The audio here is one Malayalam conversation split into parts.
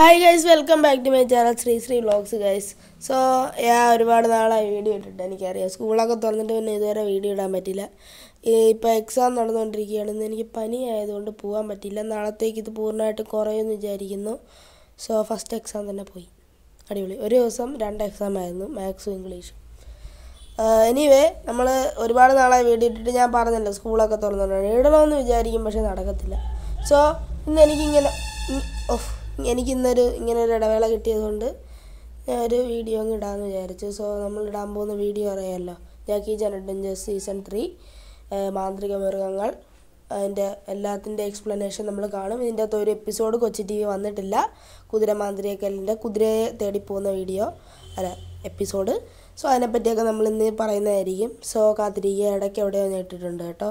Hi guys welcome back to my channel Shri Shri vlogs guys so ഞാൻ ഒരുപാട് നാളായി വീഡിയോ ഇട്ടിട്ട് എനിക്കറിയാം. സ്കൂളൊക്കെ തുറന്നിട്ട് പിന്നെ ഇതുവരെ വീഡിയോ ഇടാൻ പറ്റില്ല. ഇപ്പോൾ എക്സാം നടന്നുകൊണ്ടിരിക്കുകയാണ് ഇന്ന് എനിക്ക് പനി ആയതുകൊണ്ട് പോകാൻ പറ്റില്ല. നാളത്തേക്ക് ഇത് പൂർണമായിട്ട് കുറയുമെന്ന് വിചാരിക്കുന്നു. സോ ഫസ്റ്റ് എക്സാം തന്നെ പോയി. അടിപൊളി. ഒരു ദിവസം രണ്ട് എക്സാം ആയിരുന്നു മാത്സും ഇംഗ്ലീഷും എനിവേ നമ്മൾ ഒരുപാട് നാളായി വീഡിയോ ഇട്ടിട്ട് ഞാൻ പറഞ്ഞല്ലോ സ്കൂളൊക്കെ തുറന്നിട്ടുണ്ട് ഇടണമെന്ന് വിചാരിക്കും പക്ഷേ നടക്കത്തില്ല. സോ ഇന്ന് എനിക്കിങ്ങനെ ഓഫ് എനിക്കിന്നൊരു ഇങ്ങനെ ഒരു ഇടവേള കിട്ടിയതുകൊണ്ട് ഞാൻ ഒരു വീഡിയോ അങ്ങ് ഇടാമെന്ന് വിചാരിച്ചു. സോ നമ്മൾ ഇടാൻ പോകുന്ന വീഡിയോ അറിയാമല്ലോ Jackie Chan adventures season three മാന്ത്രിക മൃഗങ്ങൾ. അതിന്റെ എല്ലാത്തിന്റെ എക്സ്പ്ലനേഷൻ നമ്മൾ കാണും. ഇതിന്റെ അകത്ത് ഒരു എപ്പിസോഡ് കൊച്ചി ടി വി വന്നിട്ടില്ല. കുതിര മാന്ത്രികക്കല്ലിന്റെ കുതിരയെ തേടി പോകുന്ന വീഡിയോ അല്ല എപ്പിസോഡ്. സോ അതിനെപ്പറ്റിയൊക്കെ നമ്മൾ ഇന്ന് പറയുന്നതായിരിക്കും. സോ കാത്തിരിക്കുക. ഇടയ്ക്ക് എവിടെയോ ഞാൻ ഇട്ടിട്ടുണ്ട് കേട്ടോ.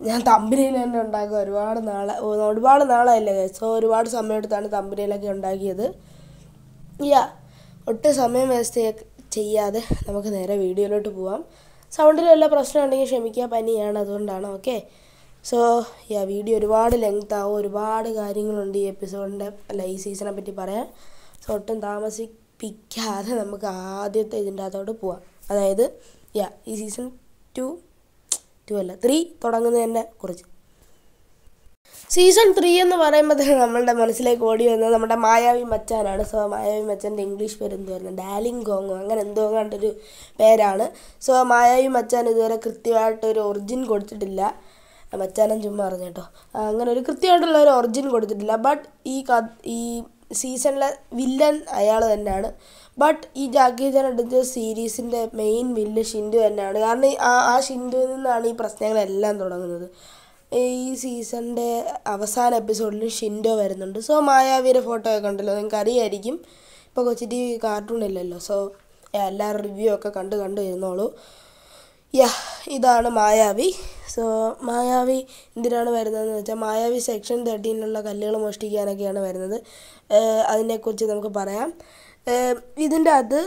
ഞാൻ തമ്പനിയിൽ തന്നെ ഉണ്ടാക്കുക. ഒരുപാട് നാളെ ഒരുപാട് നാളായില്ലേ സോ ഒരുപാട് സമയമെടുത്താണ് തമ്പനിയിലൊക്കെ ഉണ്ടാക്കിയത്. യാ ഒട്ടും സമയം വേസ്റ്റ് ചെയ്യാതെ നമുക്ക് നേരെ വീഡിയോയിലോട്ട് പോവാം. സൗണ്ടിൽ വല്ല പ്രശ്നം ഉണ്ടെങ്കിൽ ക്ഷമിക്കുക പനിയാണ് അതുകൊണ്ടാണ് ഓക്കെ സോ യാ വീഡിയോ ഒരുപാട് ലെങ്ത് ആവും ഒരുപാട് കാര്യങ്ങളുണ്ട് ഈ എപ്പിസോഡിന്റെ അല്ല ഈ സീസണെ പറ്റി പറയാൻ. സോ ഒട്ടും താമസിപ്പിക്കാതെ നമുക്ക് ആദ്യത്തെ ഇതിന്റെ അകത്തോട്ട് പോവാം. അതായത് യാ ഈ സീസൺ ടു അല്ല ത്രീ തുടങ്ങുന്നതിനെ കുറിച്ച്. സീസൺ ത്രീ എന്ന് പറയുമ്പോൾ തന്നെ നമ്മളുടെ മനസ്സിലേക്ക് ഓടി വരുന്നത് നമ്മുടെ മായാവി മച്ചാനാണ്. സോ മായാവി മച്ചാന്റെ ഇംഗ്ലീഷ് പേര് എന്തുവായിരുന്നു ഡാലിംഗ് ഗോങ്ങോ അങ്ങനെ എന്തോ കണ്ടൊരു പേരാണ്. സോ മായാവി മച്ചാൻ ഇതുവരെ കൃത്യമായിട്ട് ഒരു ഒറിജിൻ കൊടുത്തിട്ടില്ല. മച്ചാനം ചുമ്മാ പറഞ്ഞു കേട്ടോ. അങ്ങനെ ഒരു കൃത്യമായിട്ടുള്ള ഒരു ഒറിജിൻ കൊടുത്തിട്ടില്ല. ബട്ട് ഈ ഈ സീസണിലെ വില്ലൻ അയാൾ തന്നെയാണ്. ബട്ട് ഈ ചാൻ എടുത്ത സീരീസിന്റെ മെയിൻ വില്ല് ഷിൻഡു തന്നെയാണ്. കാരണം ആ ആ ഷിൻഡുവിൽ നിന്നാണ് ഈ പ്രശ്നങ്ങളെല്ലാം തുടങ്ങുന്നത്. ഈ സീസണിന്റെ അവസാന എപ്പിസോഡിൽ ഷിൻഡോ വരുന്നുണ്ട്. സോ മായാവിയുടെ ഫോട്ടോ ഒക്കെ ഉണ്ടല്ലോ നിങ്ങൾക്ക് അറിയായിരിക്കും ഇപ്പോൾ കൊച്ചി ടി വി കാർട്ടൂൺ ഇല്ലല്ലോ. സോ എല്ലാ റിവ്യൂ ഒക്കെ കണ്ട് കണ്ട് ഇരുന്നോളൂ. യാ ഇതാണ് മായാവി. സോ മായാവി എന്തിനാണ് വരുന്നതെന്ന് വെച്ചാൽ മായാവി സെക്ഷൻ തേർട്ടീനിലുള്ള കല്ലുകൾ മോഷ്ടിക്കാനൊക്കെയാണ് വരുന്നത്. അതിനെക്കുറിച്ച് നമുക്ക് പറയാം. ഇതിന്റെ അത്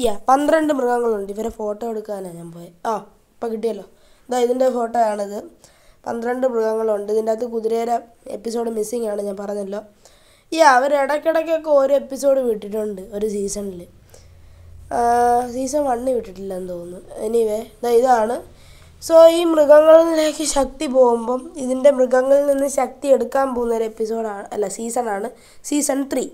യാ പന്ത്രണ്ട് മൃഗങ്ങളുണ്ട്. ഇവരെ ഫോട്ടോ എടുക്കാനാണ് ഞാൻ പോയത് ആ ഇപ്പം കിട്ടിയല്ലോ. ഇതാ ഇതിന്റെ ഫോട്ടോ ആണിത് പന്ത്രണ്ട് മൃഗങ്ങളുണ്ട്. ഇതിന്റെ അകത്ത് കുതിരയുടെ എപ്പിസോഡ് മിസ്സിങ് ആണ് ഞാൻ പറഞ്ഞല്ലോ. ഈ അവർ ഇടയ്ക്കിടയ്ക്കൊക്കെ ഓരോ എപ്പിസോഡ് വിട്ടിട്ടുണ്ട് ഒരു സീസണിൽ സീസൺ വണ്ണിൽ വിട്ടിട്ടില്ലെന്ന് തോന്നുന്നു. എനിവേ ഇതാ ഇതാണ്. സോ ഈ മൃഗങ്ങളിലേക്ക് ശക്തി പോകുമ്പം ഇതിന്റെ മൃഗങ്ങളിൽ നിന്ന് ശക്തി എടുക്കാൻ പോകുന്ന ഒരു എപ്പിസോഡാണ് അല്ല സീസണാണ് സീസൺ ത്രീ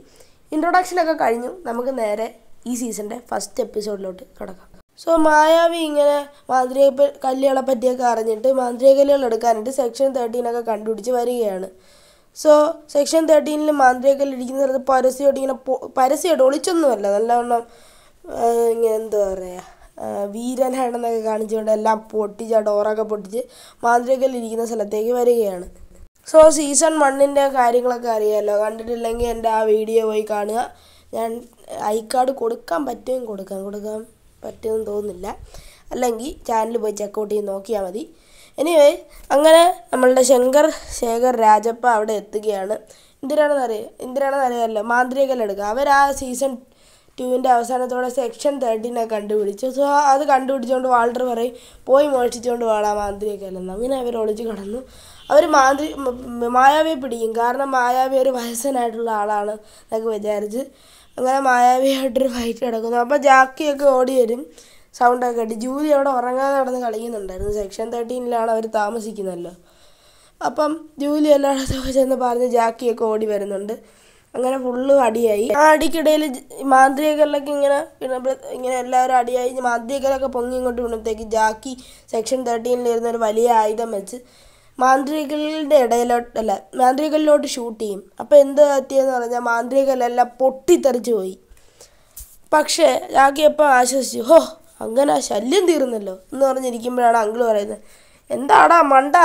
ഇൻട്രൊഡക്ഷനൊക്കെ കഴിഞ്ഞു. നമുക്ക് നേരെ ഈ സീസണിന്റെ ഫസ്റ്റ് എപ്പിസോഡിലോട്ട് കിടക്കാം. സോ മായാവി ഇങ്ങനെ മാന്ത്രിക കല്ലുകളെ പറ്റിയൊക്കെ അറിഞ്ഞിട്ട് മാന്ത്രിക കല്ലുകൾ എടുക്കാനായിട്ട് സെക്ഷൻ തേർട്ടീനൊക്കെ കണ്ടുപിടിച്ച് വരികയാണ്. സോ സെക്ഷൻ തേർട്ടീനിൽ മാന്ത്രിക കല്ല് ഇരിക്കുന്ന സ്ഥലത്ത് പരസ്യമായിട്ട് ഇങ്ങനെ പരസ്യമായിട്ട് ഒളിച്ചൊന്നുമല്ല. നല്ലവണ്ണം ഇങ്ങനെ എന്താ പറയുക വീരനാണെന്നൊക്കെ കാണിച്ചുകൊണ്ട് എല്ലാം പൊട്ടിച്ച് ആ ഡോറൊക്കെ പൊട്ടിച്ച് മാന്ത്രിക ഇരിക്കുന്ന സ്ഥലത്തേക്ക് വരികയാണ്. സോ സീസൺ വണ്ണിന്റെ കാര്യങ്ങളൊക്കെ അറിയാമല്ലോ കണ്ടിട്ടില്ലെങ്കിൽ എന്റെ ആ വീഡിയോ പോയി കാണുക. ഞാൻ ഐ കാർഡ് കൊടുക്കാൻ പറ്റുമെങ്കിൽ കൊടുക്കാം കൊടുക്കാൻ പറ്റുമെന്ന് തോന്നുന്നില്ല. അല്ലെങ്കിൽ ചാനൽ പോയി ചെക്കൗട്ട് ചെയ്ത് നോക്കിയാൽ മതി. എനിവേ അങ്ങനെ നമ്മളുടെ ശങ്കർ ശേഖർ രാജപ്പ അവിടെ എത്തുകയാണ്. എന്തിനാണെന്ന് അറിയാം എന്തിനാണെന്ന് അറിയാമല്ലോ മാന്ത്രികലെടുക്കുക അവർ ആ സീസൺ ടുവിന്റെ അവസാനത്തോടെ സെക്ഷൻ തേർട്ടീനെ കണ്ടുപിടിച്ചു. സോ അത് കണ്ടുപിടിച്ചുകൊണ്ട് വാൾട്ടർ പറയും പോയി മോഷിച്ചുകൊണ്ട് വാളാ മാന്ത്രിയൊക്കെ അല്ലെന്ന് അങ്ങനെ അവർ ഒളിച്ച് കിടന്നു. അവർ മാന്ത്രി മായാവിയെ പിടിക്കും. കാരണം മായാവി ഒരു വയസ്സനായിട്ടുള്ള ആളാണ് എന്നൊക്കെ വിചാരിച്ച് അങ്ങനെ മായാവിയായിട്ടൊരു ഫൈറ്റ് നടക്കുന്നു. അപ്പോൾ ജാക്കിയൊക്കെ ഓടി വരും. സൗണ്ടൊക്കെ അടി ജൂലി അവിടെ ഉറങ്ങാതെ നടന്ന് കളിക്കുന്നുണ്ടായിരുന്നു. സെക്ഷൻ തേർട്ടീനിലാണ് അവർ താമസിക്കുന്നല്ലോ. അപ്പം ജൂലി എല്ലായിടത്തും ചെന്ന് പറഞ്ഞ് ജാക്കിയൊക്കെ ഓടി വരുന്നുണ്ട്. അങ്ങനെ ഫുള്ള് അടിയായി. ആ അടിക്കിടയിൽ മാന്ത്രികകളിലൊക്കെ ഇങ്ങനെ ഇങ്ങനെ എല്ലാവരും അടിയായി. മാന്ത്രികലൊക്കെ പൊങ്ങി ഇങ്ങോട്ട് വീണത്തേക്ക് ജാക്കി സെക്ഷൻ തേർട്ടീനിലിരുന്ന ഒരു വലിയ ആയുധം വെച്ച് മാന്ത്രികലിന്റെ ഇടയിലോട്ട് അല്ല മാന്ത്രികളിലോട്ട് ഷൂട്ട് ചെയ്യും. അപ്പോൾ എന്ത് പറ്റിയെന്ന് പറഞ്ഞാൽ മാന്ത്രികളെല്ലാം പൊട്ടിത്തെറിച്ച് പോയി. പക്ഷേ രാഖിയപ്പം ആശ്വസിച്ചു ഹോ അങ്ങനെ ശല്യം തീർന്നല്ലോ എന്ന് പറഞ്ഞിരിക്കുമ്പോഴാണ് അങ്കിൾ പറയുന്നത്. എന്താടാ മണ്ട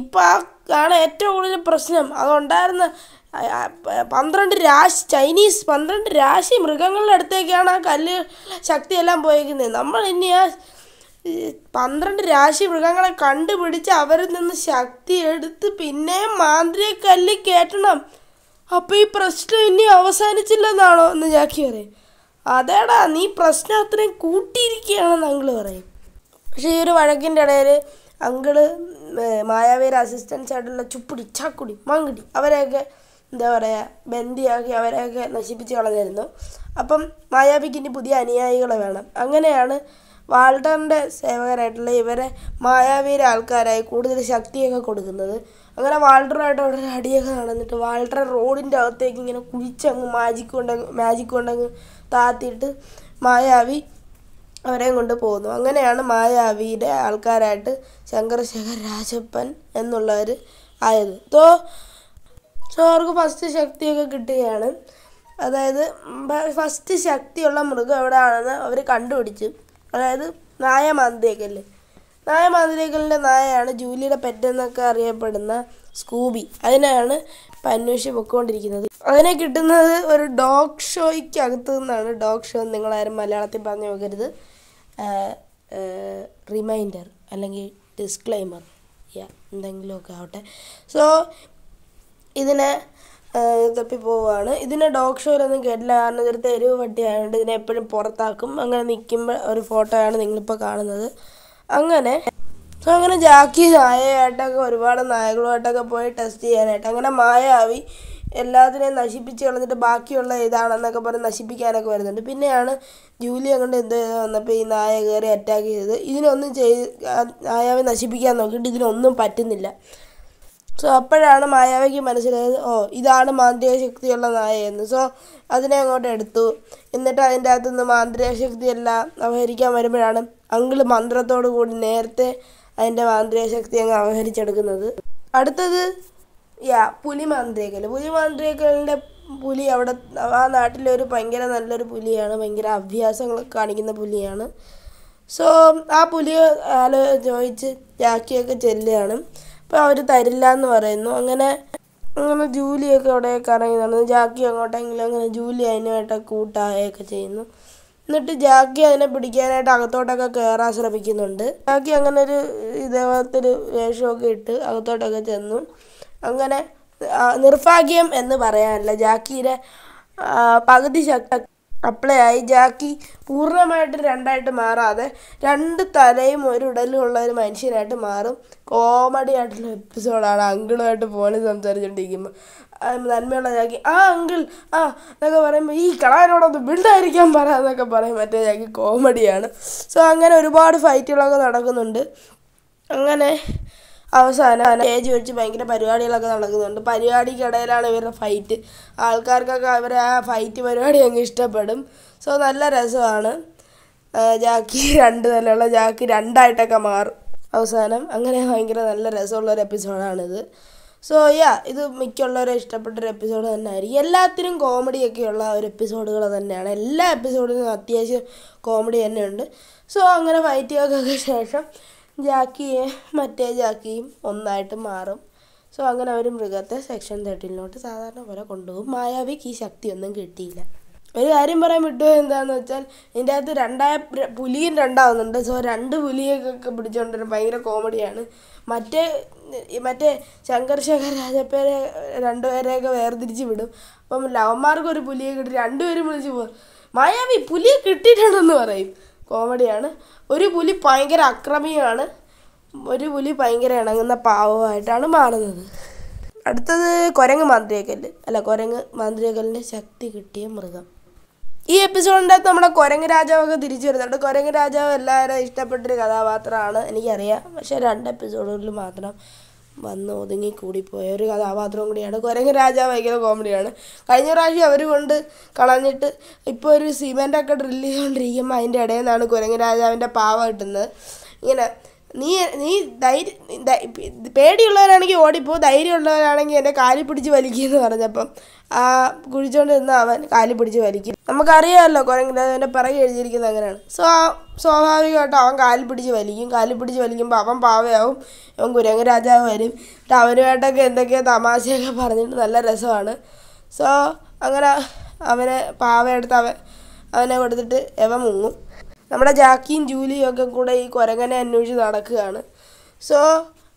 ഇപ്പം ആ ആണ് ഏറ്റവും കൂടുതൽ പ്രശ്നം. അതുണ്ടായിരുന്ന പന്ത്രണ്ട് രാശി ചൈനീസ് പന്ത്രണ്ട് രാശി മൃഗങ്ങളുടെ അടുത്തേക്കാണ് ആ കല്ല് ശക്തിയെല്ലാം പോയേക്കുന്നത്. നമ്മൾ ഇനി ആ പന്ത്രണ്ട് രാശി മൃഗങ്ങളെ കണ്ടുപിടിച്ച് അവരിൽ നിന്ന് ശക്തി എടുത്ത് പിന്നെ മാന്ത്രിക കല്ല് കയറ്റണം. അപ്പോൾ ഈ പ്രശ്നം ഇനി അവസാനിച്ചില്ലെന്നാണോ എന്ന് ജാക്കി പറയും. അതേടാ നീ പ്രശ്നം അത്രയും കൂട്ടിയിരിക്കുകയാണെന്ന് അങ്കിൾ പറയും. പക്ഷേ ഈ ഒരു വഴക്കിന്റെ ഇടയിൽ അങ്കിൾ മായാവിയുടെ അസിസ്റ്റൻസ് ആയിട്ടുള്ള ചുപ്പുടി ചാക്കുടി മങ്കുടി അവരെയൊക്കെ എന്താ പറയുക ബന്ദിയാക്കി അവരെയൊക്കെ നശിപ്പിച്ച് കളഞ്ഞിരുന്നു. അപ്പം മായാവിക്ക് ഇനി പുതിയ അനുയായികളെ വേണം. അങ്ങനെയാണ് വാൾട്ടറിന്റെ സേവകരായിട്ടുള്ള ഇവരെ മായാവീര ആൾക്കാരായി കൂടുതൽ ശക്തിയൊക്കെ കൊടുക്കുന്നത്. അങ്ങനെ വാൾട്ടറുമായിട്ട് അവിടെ ഒരു അടിയൊക്കെ നടന്നിട്ട് വാൾട്ടർ റോഡിന്റെ അകത്തേക്ക് ഇങ്ങനെ കുഴിച്ചങ്ങ് മാജിക് കൊണ്ടങ്ങ് മാജിക് കൊണ്ടങ്ങ് താത്തിയിട്ട് മായാവി അവരെയും കൊണ്ട് പോകുന്നു. അങ്ങനെയാണ് മായാവിയുടെ ആൾക്കാരായിട്ട് ശങ്കരശേഖർ രാജപ്പൻ എന്നുള്ളവർ ആയത്. തോ സോ അവർക്ക് ഫസ്റ്റ് ശക്തിയൊക്കെ കിട്ടുകയാണ്. അതായത് ഫസ്റ്റ് ശക്തിയുള്ള മൃഗം എവിടെയാണെന്ന് അവർ കണ്ടുപിടിച്ചു. അതായത് നായ മാന്ത്രികല്ല്. നായ മാന്ത്രികലിന്റെ നായയാണ് ജൂലിയുടെ പെറ്റ് എന്നൊക്കെ അറിയപ്പെടുന്ന സ്കൂബി. അതിനെയാണ് അന്വേഷിച്ച് പൊയ്ക്കൊണ്ടിരിക്കുന്നത് അതിനെ കിട്ടുന്നത് ഒരു ഡോഗ് ഷോയ്ക്ക് അകത്ത് നിന്നാണ്. ഡോഗ് ഷോ നിങ്ങളാരും മലയാളത്തിൽ പറഞ്ഞു നോക്കരുത് റിമൈൻഡർ അല്ലെങ്കിൽ ഡിസ്ക്ലൈമർ യാ എന്തെങ്കിലുമൊക്കെ ആവട്ടെ. സോ ഇതിനെ തപ്പി പോവുകയാണ് ഇതിനെ ഡോഗ് ഷോയിലൊന്നും കേട്ടില്ല. കാരണം ഇതൊരു തെരുവ് പട്ടിയായതുകൊണ്ട് ഇതിനെ എപ്പോഴും പുറത്താക്കും. അങ്ങനെ നിൽക്കുമ്പോൾ ഒരു ഫോട്ടോയാണ് നിങ്ങളിപ്പോൾ കാണുന്നത്. അങ്ങനെ. അങ്ങനെ ജാക്കി നായയായിട്ടൊക്കെ ഒരുപാട് നായകളുമായിട്ടൊക്കെ പോയി ടെസ്റ്റ് ചെയ്യാനായിട്ട്. അങ്ങനെ മായാവി എല്ലാത്തിനെയും നശിപ്പിച്ച് കളഞ്ഞിട്ട് ബാക്കിയുള്ള ഇതാണെന്നൊക്കെ പറഞ്ഞ് നശിപ്പിക്കാനൊക്കെ വരുന്നുണ്ട്. പിന്നെയാണ് ജൂലി അങ്ങോട്ട് എന്ത് വന്നപ്പോൾ ഈ നായ കയറി അറ്റാക്ക് ചെയ്തത്. ഇതിനൊന്നും ചെയ്ത് നായാവി നശിപ്പിക്കാൻ നോക്കിയിട്ട് ഇതിനൊന്നും പറ്റുന്നില്ല. സോ അപ്പോഴാണ് മായാവിക്ക് മനസ്സിലായത് ഓ ഇതാണ് മാന്ത്രിക ശക്തിയുള്ള നായയെന്ന് സോ അതിനെ അങ്ങോട്ട് എടുത്തു. എന്നിട്ട് അതിന്റെ അകത്തുനിന്ന് മാന്ത്രിക ശക്തിയെല്ലാം അപഹരിക്കാൻ വരുമ്പോഴാണ് അങ്കിൾ മന്ത്രത്തോടു കൂടി നേരത്തെ അതിന്റെ മാന്ത്രിക ശക്തി അങ്ങ് അപഹരിച്ചെടുക്കുന്നത്. അടുത്തത് യാ പുലി മാന്ത്രികൽ പുലി മാന്ത്രികലിന്റെ പുലി അവിടെ ആ നാട്ടിലെ ഒരു ഭയങ്കര നല്ലൊരു പുലിയാണ്. ഭയങ്കര അഭ്യാസങ്ങൾ കാണിക്കുന്ന പുലിയാണ്. സോ ആ പുലിയെ ആലോ ചോദിച്ച് ജാക്കിയൊക്കെ ചെല്ലുകയാണ്. അപ്പോൾ അവർ തരില്ല എന്ന് പറയുന്നു. അങ്ങനെ അങ്ങനെ ജൂലിയൊക്കെ അവിടെ കറങ്ങി നടന്നു. ജാക്കി അങ്ങോട്ടെങ്കിലും അങ്ങനെ ജൂലി അതിനുമായിട്ട് കൂട്ടായൊക്കെ ചെയ്യുന്നു. എന്നിട്ട് ജാക്കി അതിനെ പിടിക്കാനായിട്ട് അകത്തോട്ടൊക്കെ കയറാൻ ശ്രമിക്കുന്നുണ്ട്. ജാക്കി അങ്ങനെ ഒരു ഇതേപോലത്തെ ഒരു വേഷമൊക്കെ ഇട്ട് അകത്തോട്ടൊക്കെ ചെന്നു. അങ്ങനെ നിർഭാഗ്യം എന്ന് പറയാനല്ല. ജാക്കിയുടെ പകുതി ശക്തി അപ്ലൈ ആയി. ജാക്കി പൂർണമായിട്ട് രണ്ടായിട്ട് മാറാതെ രണ്ട് തലയും ഒരു ഉടലും ഉള്ള ഒരു മനുഷ്യനായിട്ട് മാറും. കോമഡി ആയിട്ടുള്ള എപ്പിസോഡാണ് അങ്കിളുമായിട്ട് ഫോണിൽ സംസാരിച്ചുകൊണ്ടിരിക്കുമ്പോൾ നന്മയുള്ള ജാക്കി ആ അങ്കിൾ ആ എന്നൊക്കെ പറയുമ്പോൾ ഈ കളാനോടൊന്ന് ബിൽഡായിരിക്കാൻ പറ എന്നൊക്കെ പറയും. മറ്റേ ജാക്കി കോമഡിയാണ് സോ അങ്ങനെ ഒരുപാട് ഫൈറ്റുകളൊക്കെ നടക്കുന്നുണ്ട്. അങ്ങനെ അവസാനം സ്റ്റേജ് വെച്ച് ഭയങ്കര പരിപാടികളൊക്കെ നടക്കുന്നുണ്ട്. പരിപാടിക്കിടയിലാണ് ഇവരുടെ ഫൈറ്റ് ആൾക്കാർക്കൊക്കെ അവരെ ആ ഫൈറ്റ് പരിപാടി അങ്ങ് ഇഷ്ടപ്പെടും. സോ നല്ല രസമാണ്. ജാക്കി രണ്ട് നിലയുള്ള ജാക്കി രണ്ടായിട്ടൊക്കെ മാറും. അവസാനം അങ്ങനെ ഭയങ്കര നല്ല രസമുള്ള ഒരു എപ്പിസോഡാണിത് സോ യാ ഇത് മിക്കുള്ളവരെ ഇഷ്ടപ്പെട്ട ഒരു എപ്പിസോഡ് തന്നെ ആയിരിക്കും എല്ലാത്തിനും കോമഡിയൊക്കെയുള്ള ഒരു എപ്പിസോഡുകൾ തന്നെയാണ്. എല്ലാ എപ്പിസോഡിനും അത്യാവശ്യം കോമഡി തന്നെയുണ്ട്. സോ അങ്ങനെ ഫൈറ്റ് ഫൈറ്റുകൾക്കൊക്കെ ശേഷം ജാക്കിയെ മറ്റേ ജാക്കിയും ഒന്നായിട്ട് മാറും. സോ അങ്ങനെ അവർ മൃഗത്തെ സെക്ഷൻ തേർട്ടീനിലോട്ട് സാധാരണ പോലെ കൊണ്ടുപോകും. മായാവിക്ക് ഈ ശക്തിയൊന്നും കിട്ടിയില്ല. ഒരു കാര്യം പറയാൻ വിട്ടു എന്താന്ന് വെച്ചാൽ ഇതിന്റെ അകത്ത് രണ്ടായ പുലിയും രണ്ടാവുന്നുണ്ട്. സോ രണ്ട് പുലിയൊക്കെ പിടിച്ചുകൊണ്ടിരുന്ന ഭയങ്കര കോമഡിയാണ്. മറ്റേ മറ്റേ ശങ്കർ ശേഖർ രാജപ്പേരെ രണ്ടുപേരെയൊക്കെ വേർതിരിച്ച് വിടും. അപ്പം ലവന്മാർക്ക് ഒരു പുലിയെ കിട്ടി രണ്ടുപേരും വിളിച്ച് പോകും മായാവി പുലിയെ കിട്ടിയിട്ടുണ്ടെന്ന് പറയും. കോമഡിയാണ്. ഒരു പുലി ഭയങ്കര അക്രമിയാണ്. ഒരു പുലി ഭയങ്കര ഇണങ്ങുന്ന പാവമായിട്ടാണ് മാറുന്നത്. അടുത്തത് കുരങ്ങ് മാന്ത്രികക്കല്ല്. അല്ല കുരങ്ങ് മാന്ത്രികക്കല്ലിന്റെ ശക്തി കിട്ടിയ മൃഗം. ഈ എപ്പിസോഡിന്റെ അകത്ത് നമ്മുടെ കുരങ്ങ് രാജാവൊക്കെ തിരിച്ചു വരുന്നുണ്ട്. കുരങ്ങ് രാജാവ് എല്ലാവരും ഇഷ്ടപ്പെട്ടൊരു കഥാപാത്രമാണ്. എനിക്കറിയാം. പക്ഷേ രണ്ട് എപ്പിസോഡുകളിൽ മാത്രം വന്ന് ഒതുങ്ങി കൂടിപ്പോയ. ഒരു കഥാപാത്രവും കൂടിയാണ് കുരങ്ങ് രാജാവ് ഭയങ്കര കോമഡിയാണ് കഴിഞ്ഞ പ്രാവശ്യം അവർ കൊണ്ട് കളഞ്ഞിട്ട് ഇപ്പോൾ ഒരു സിമെന്റൊക്കെ ഡ്രില്ല് ചെയ്തുകൊണ്ടിരിക്കുമ്പോൾ അതിന്റെ ഇടയിൽ നിന്നാണ് കുരങ്ങ് രാജാവിന്റെ പാവ കിട്ടുന്നത് ഇങ്ങനെ നീ നീ ധൈര്യ പേടിയുള്ളവരാണെങ്കിൽ ഓടിപ്പോ ധൈര്യമുള്ളവരാണെങ്കിൽ എന്റെ കാലി പിടിച്ച് വലിക്കുമെന്ന് പറഞ്ഞപ്പം ആ കുഴിച്ചോണ്ട് നിന്ന അവൻ കാലി പിടിച്ച് വലിക്കും. നമുക്കറിയാമല്ലോ കുരങ്ങിന്റെ പിറകെ എഴുതിയിരിക്കുന്നത് അങ്ങനെയാണ്. സോ സ്വാഭാവികമായിട്ട് അവൻ കാലി പിടിച്ച് വലിക്കും. കാലി പിടിച്ച് വലിക്കുമ്പോൾ അവൻ പാവയാവും. അവൻ കുരങ്ങ് രാജാവ് വരും. എന്നിട്ട് അവനുമായിട്ടൊക്കെ എന്തൊക്കെയോ തമാശയൊക്കെ പറഞ്ഞിട്ട് നല്ല രസമാണ്. സോ അങ്ങനെ അവനെ പാവയെടുത്ത് അവൻ അവനെ കൊടുത്തിട്ട് എവ മുങ്ങും. നമ്മുടെ ജാക്കിയും ജൂലിയും ഒക്കെ കൂടെ ഈ കുരങ്ങനെ അന്വേഷിച്ച് നടക്കുകയാണ്. സോ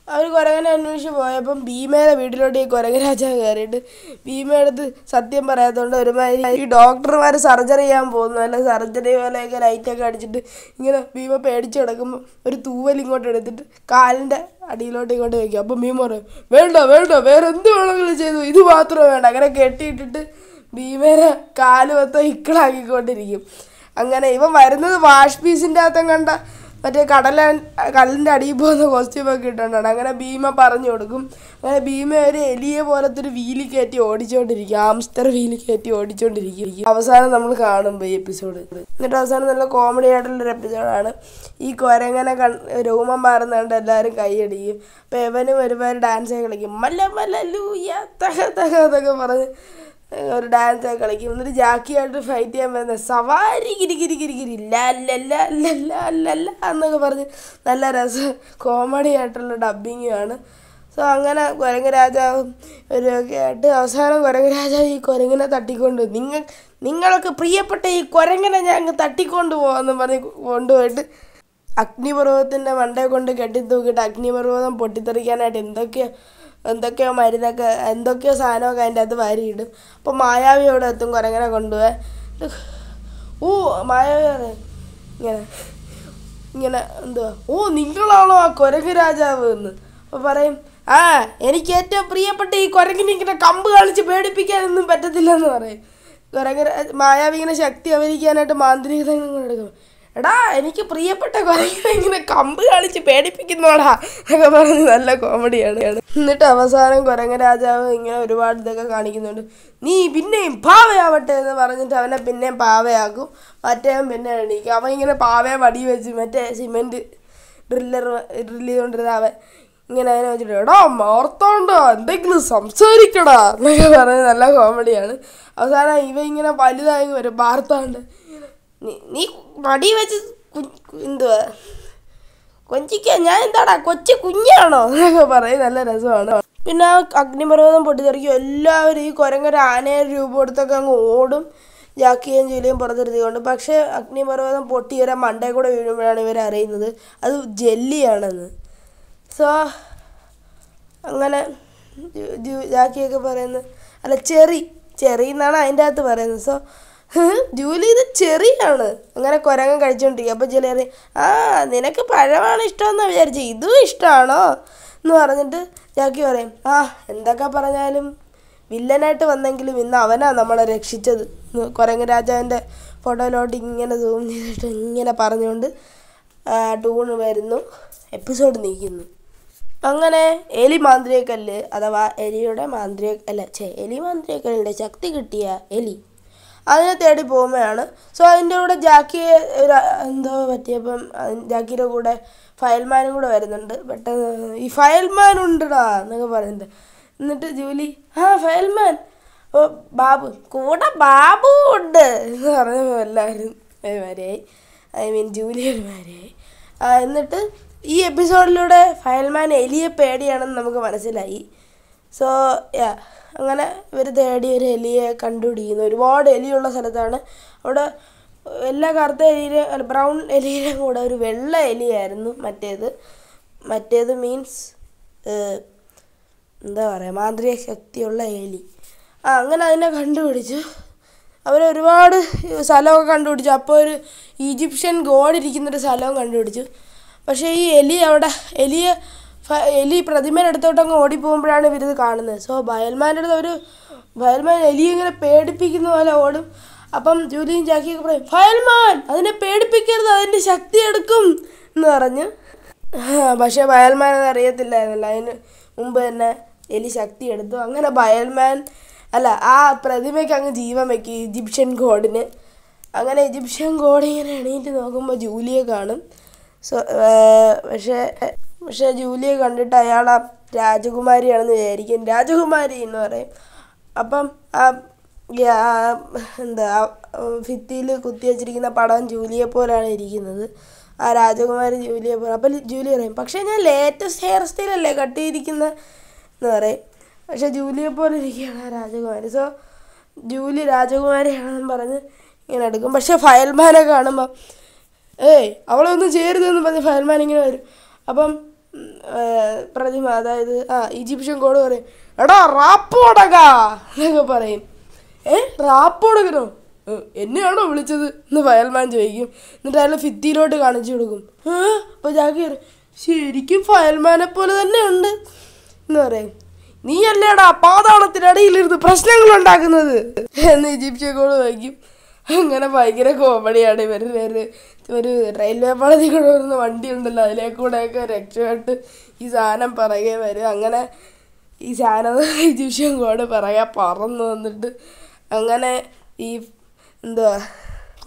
അവർ കുരങ്ങനെ അന്വേഷിച്ച് പോയപ്പം ഭീമയുടെ വീട്ടിലോട്ട് ഈ കുരങ്ങ രാജാവ് കയറിയിട്ട് ഭീമയെടുത്ത് സത്യം പറയാത്തതുകൊണ്ട് ഒരുമാതിരി ഈ ഡോക്ടർമാർ സർജറി ചെയ്യാൻ പോകുന്നു. അല്ല സർജറി പോലെയൊക്കെ ലൈറ്റൊക്കെ അടിച്ചിട്ട് ഇങ്ങനെ ഭീമ പേടിച്ച് കിടക്കുമ്പോൾ ഒരു തൂവൽ ഇങ്ങോട്ട് എടുത്തിട്ട് കാലിന്റെ അടിയിലോട്ട് ഇങ്ങോട്ട് വയ്ക്കും അപ്പം ഭീമ പറയും വേണ്ട വേണ്ട വേറെ എന്ത് വേണമെങ്കിലും ചെയ്തു. ഇത് മാത്രം വേണ്ട. അങ്ങനെ കെട്ടിയിട്ടിട്ട് ഭീമേനെ കാൽ മൊത്തം ഇക്കിളാക്കിക്കൊണ്ടിരിക്കും. അങ്ങനെ ഇവൻ വരുന്നത് വാഷ് പീസിന്റെ അകത്തും കണ്ട മറ്റേ കടല കടലിന്റെ അടിയിൽ പോകുന്ന കോസ്റ്റ്യൂം ഒക്കെ ഇട്ടുകൊണ്ടാണ്. അങ്ങനെ ഭീമ പറഞ്ഞു കൊടുക്കും. അങ്ങനെ ഭീമ ഒരു എലിയെ പോലത്തെ ഒരു വീലി കയറ്റി ഓടിച്ചുകൊണ്ടിരിക്കും ആംസ്റ്റർ വീലി കയറ്റി ഓടിച്ചുകൊണ്ടിരിക്കും അവസാനം നമ്മൾ കാണും ഈ എപ്പിസോഡ് എന്നിട്ട് അവസാനം നല്ല കോമഡി ആയിട്ടുള്ളൊരു എപ്പിസോഡാണ് ഈ കൊരങ്ങനെ കൺ രോമം മാറുന്നുണ്ട് എല്ലാവരും കൈയടിക്കും അപ്പോൾ എവനും ഒരുപാട് ഡാൻസ് കളിക്കും. മല്ല മല്ല ലൂയ തക തക എന്നൊക്കെ പറഞ്ഞ് ഒരു ഡാൻസ് ഒക്കെ കളിക്കും. എന്നിട്ട് ജാക്കിയായിട്ട് ഫൈറ്റ് ചെയ്യാൻ വരുന്ന സവാരി ഗിരി ഗിരി ഗിരി ഗിരി ലല്ല എന്നൊക്കെ പറഞ്ഞ് നല്ല രസം കോമഡി ആയിട്ടുള്ള ഡബിങ്ങുമാണ് സോ അങ്ങനെ കുരങ്ങ് രാജാവും ഒരു ഒക്കെ ആയിട്ട് അവസാനം കുരങ്ങ് രാജാവ് ഈ കുരങ്ങിനെ തട്ടിക്കൊണ്ട് നിങ്ങൾ നിങ്ങൾക്ക് പ്രിയപ്പെട്ട ഈ കുരങ്ങനെ ഞാൻ തട്ടിക്കൊണ്ട് പോകാമെന്ന് പറഞ്ഞ് കൊണ്ടുപോയിട്ട് അഗ്നിപർവതത്തിന്റെ മണ്ടയെ കൊണ്ട് കെട്ടിത്തൂക്കിയിട്ട് അഗ്നിപർവതം പൊട്ടിത്തെറിക്കാനായിട്ട് എന്തൊക്കെയോ എന്തൊക്കെയോ മരുന്നൊക്കെ എന്തൊക്കെയോ സാധനമൊക്കെ അതിന്റെ അകത്ത് വാരിയിടും. അപ്പോൾ മായാവി അവിടെ എത്തും കുരങ്ങനെ കൊണ്ടുപോയി ഓ മായാവി ഇങ്ങനെ ഇങ്ങനെ എന്തുവാ? ഓ നിങ്ങളാണോ ആ കുരങ്ങ് രാജാവ് എന്ന്? അപ്പോൾ പറയും ആ എനിക്ക് ഏറ്റവും പ്രിയപ്പെട്ട ഈ കുരങ്ങിനെ ഇങ്ങനെ കമ്പ് കളിച്ച് പേടിപ്പിക്കാനൊന്നും പറ്റത്തില്ലെന്ന് പറയും. കുരങ്ങ് മായാവി ഇങ്ങനെ ശക്തി അവരിക്കാനായിട്ട് മാന്ത്രികതങ്ങൾ എടുക്കും. എടാ എനിക്ക് പ്രിയപ്പെട്ട കുറേ ഇങ്ങനെ കമ്പ് കാണിച്ച് പേടിപ്പിക്കുന്നോടാ എന്നൊക്കെ പറഞ്ഞ് നല്ല കോമഡിയാണ് എന്നിട്ട് അവസാനം കുരങ്ങ രാജാവ് ഇങ്ങനെ ഒരുപാട് ഇതൊക്കെ കാണിക്കുന്നുണ്ട്. നീ പിന്നെയും പാവയാവട്ടെ എന്ന് പറഞ്ഞിട്ട് അവനെ പിന്നെയും പാവയാക്കും. മറ്റേ പിന്നെ എണീക്കും. അവൻ ഇങ്ങനെ പാവയെ വടി വെച്ച് മറ്റേ സിമെന്റ് ഡ്രില്ലർ ഡ്രില്ല് ചെയ്തുകൊണ്ടിരുന്ന അവൻ ഇങ്ങനെ അതിനെ വെച്ചിട്ട് എടാ ഓർത്തോണ്ടോ എന്തെങ്കിലും സംസാരിക്കടാ എന്നൊക്കെ പറഞ്ഞ് നല്ല കോമഡിയാണ് അവസാനം ഇവ ഇങ്ങനെ വലുതായി വരും മാർത്താണ്ട് നീ മടി വെച്ച് എന്തുവാ? കൊഞ്ചിക്ക ഞാൻ എന്താടാ കൊച്ചു കുഞ്ഞാണോ? എന്നൊക്കെ പറയും നല്ല രസമാണ്. പിന്നെ അഗ്നിപർവതം പൊട്ടിത്തെറിക്കും. എല്ലാവരും ഈ കുരങ്ങര ആനയെ രൂപ കൊടുത്തൊക്കെ അങ്ങ് ഓടും. ജാക്കിയും ജൂലിയും പുറത്തെടുത്തിക്കൊണ്ട് പക്ഷേ അഗ്നിപർവതം പൊട്ടി വരാൻ മണ്ടേ കൂടെ വീഴുമ്പോഴാണ് ഇവർ അറിയുന്നത്. അത് ജെല്ലിയാണെന്ന്. സോ അങ്ങനെ ജാക്കിയൊക്കെ പറയുന്നത്. അല്ല ചെറി. ചെറി എന്നാണ് അതിന്റെ അകത്ത് പറയുന്നത്. സോ ജൂലി ഇത് ചെറിയാണ്. അങ്ങനെ കുരങ്ങൻ കഴിച്ചുകൊണ്ടിരിക്കുക അപ്പോൾ ജൂലി ആ നിനക്ക് പഴമാണ് ഇഷ്ടമെന്ന് വിചാരിച്ചു. ഇതും ഇഷ്ടമാണോ എന്ന് പറഞ്ഞിട്ട് ജാക്കി പറയും ആ എന്തൊക്കെ പറഞ്ഞാലും വില്ലനായിട്ട് വന്നെങ്കിലും ഇന്ന് അവനാ നമ്മളെ രക്ഷിച്ചത്. എന്ന് കുരങ്ങ് രാജാവിന്റെ ഫോട്ടോയിലോട്ട് ഇങ്ങനെ സൂം ചെയ്തിട്ട് ഇങ്ങനെ പറഞ്ഞുകൊണ്ട് ടൂണ് വരുന്നു. എപ്പിസോഡ് നീക്കുന്നു. അങ്ങനെ എലി മാന്ത്രികക്കല്ല് അഥവാ എലിയുടെ മാന്ത്രിക അല്ല ചേ എലി മാന്ത്രികക്കല്ലിന്റെ ശക്തി കിട്ടിയ എലി. അതിനെ തേടി പോകുമ്പോഴാണ്. സോ അതിന്റെ കൂടെ ജാക്കിയെ ഒരു എന്തോ പറ്റിയപ്പം ജാക്കിയുടെ കൂടെ ഫയൽമാനും കൂടെ വരുന്നുണ്ട്. പെട്ടെന്ന് ഈ ഫയൽമാൻ ഉണ്ടടാ എന്നൊക്കെ പറയുന്നുണ്ട്. എന്നിട്ട് ജൂലി ആ ഫയൽമാൻ. ഓ ബാബു കൂടെ ബാബു ഉണ്ട്. എന്ന് പറഞ്ഞപ്പോൾ എല്ലാവരും ഒരുമാരെയായി ഐ മീൻ ജൂലി ഒരുമാരെയായി എന്നിട്ട് ഈ എപ്പിസോഡിലൂടെ ഫയൽമാൻ എലിയെ പേടിയാണെന്ന് നമുക്ക് മനസ്സിലായി. സോ യാ അങ്ങനെ ഇവർ തേടി ഒരു എലിയെ കണ്ടുപിടിക്കുന്നു. ഒരുപാട് എലിയുള്ള സ്ഥലത്താണ്. അവിടെ എല്ലാ കറുത്ത എലിയിലെ അല്ല ബ്രൗൺ എലിയിലെ കൂടെ ഒരു വെള്ള എലിയായിരുന്നു മറ്റേത്. മറ്റേത് മീൻസ് എന്താ പറയുക മാന്ത്രിക ശക്തിയുള്ള എലി. ആ അങ്ങനെ അതിനെ കണ്ടുപിടിച്ചു. അവരൊരുപാട് സ്ഥലമൊക്കെ കണ്ടുപിടിച്ചു. അപ്പോൾ ഒരു ഈജിപ്ഷ്യൻ ഗോഡ് ഇരിക്കുന്നൊരു സ്ഥലവും കണ്ടുപിടിച്ചു. പക്ഷേ ഈ എലി അവിടെ എലിയെ എലി പ്രതിമയുടെ അടുത്തോട്ട് അങ്ങ് ഓടിപ്പോകുമ്പോഴാണ് ഇവരിത് കാണുന്നത്. സോ ബയൽമാന്റെ അടുത്ത് ഒരു ബയൽമാൻ എലി ഇങ്ങനെ പേടിപ്പിക്കുന്ന പോലെ ഓടും. അപ്പം ജൂലിയും ജാക്കിയൊക്കെ പറയും ഫയൽമാൻ അതിനെ പേടിപ്പിക്കരുത് അതിന്റെ ശക്തി എടുക്കും എന്ന് പറഞ്ഞ്. പക്ഷേ ബയൽമാൻ അത് അറിയത്തില്ലായിരുന്നല്ലോ. അതിന് മുമ്പ് തന്നെ എലി ശക്തി എടുത്തു. അങ്ങനെ ബയൽമാൻ അല്ല ആ പ്രതിമയ്ക്ക് അങ്ങ് ജീവൻ വെക്കും ഈജിപ്ഷ്യൻ ഗോഡിന്. അങ്ങനെ ഈജിപ്ഷ്യൻ ഗോഡ് ഇങ്ങനെ എണീറ്റ് നോക്കുമ്പോൾ ജൂലിയെ കാണും. സോ പക്ഷേ പക്ഷേ ജൂലിയെ കണ്ടിട്ട് അയാൾ ആ രാജകുമാരിയാണെന്ന് വിചാരിക്കും. രാജകുമാരി എന്ന് പറയും. അപ്പം ആ എന്താ ഭിത്തിയിൽ കുത്തി വെച്ചിരിക്കുന്ന പടം ജൂലിയെ പോലാണ് ഇരിക്കുന്നത്. ആ രാജകുമാരി ജൂലിയെ പോലെ. അപ്പം ജൂലി പറയും പക്ഷേ ഞാൻ ലേറ്റസ്റ്റ് ഹെയർ സ്റ്റൈലല്ലേ ചെയ്തിരിക്കുന്ന എന്ന് പറയും. പക്ഷേ ജൂലിയെ പോലെ ഇരിക്കുകയാണ് ആ രാജകുമാരി. സോ ജൂലി രാജകുമാരിയാണെന്ന് പറഞ്ഞ് ഇങ്ങനെ എടുക്കും. പക്ഷേ ഫയൽമാനെ കാണുമ്പം ഏയ് അവളൊന്നും ചേരുതെന്ന് പറഞ്ഞ് ഫയൽമാൻ ഇങ്ങനെ വരും. അപ്പം പ്രതിമ അതായത് ആ ഈജിപ്ഷ്യൻ കോഡ് പറയും. എടാ റാപ്പ് ഉടക എന്നൊക്കെ പറയും. ഏ റാപ്പ് കൊടുക്കണോ "ഏ, എന്നെയാണോ വിളിച്ചത്? എന്ന് ഫയൽമാൻ ചോദിക്കും. എന്നിട്ട് അയാൾ ഫിത്തിയിലോട്ട് കാണിച്ചു കൊടുക്കും. അപ്പോൾ ജാക്കി ശരിക്കും ഫയൽമാനെ പോലെ തന്നെ ഉണ്ട് എന്ന് പറയും. നീ അല്ലേടാ പാതാളത്തിനടിയിലിരുന്ന് പ്രശ്നങ്ങൾ ഉണ്ടാക്കുന്നത് എന്ന് ഈജിപ്ഷ്യൻ കോഡ് ചോദിക്കും. അങ്ങനെ ഭയങ്കര കോമഡിയാണ് ഇവർ ഒരു ഒരു റെയിൽവേ പാളത്തിൽ കൂടെ വരുന്ന വണ്ടി ഉണ്ടല്ലോ അതിലെ കൂടെയൊക്കെ രക്ഷപ്പെട്ട് ഈ സാധനം പിറകെ വരും. അങ്ങനെ ഈ സാധനം ഈജിപ്ഷ്യൻ കോഡ് പിറകെ പറന്ന് വന്നിട്ട് അങ്ങനെ ഈ എന്താ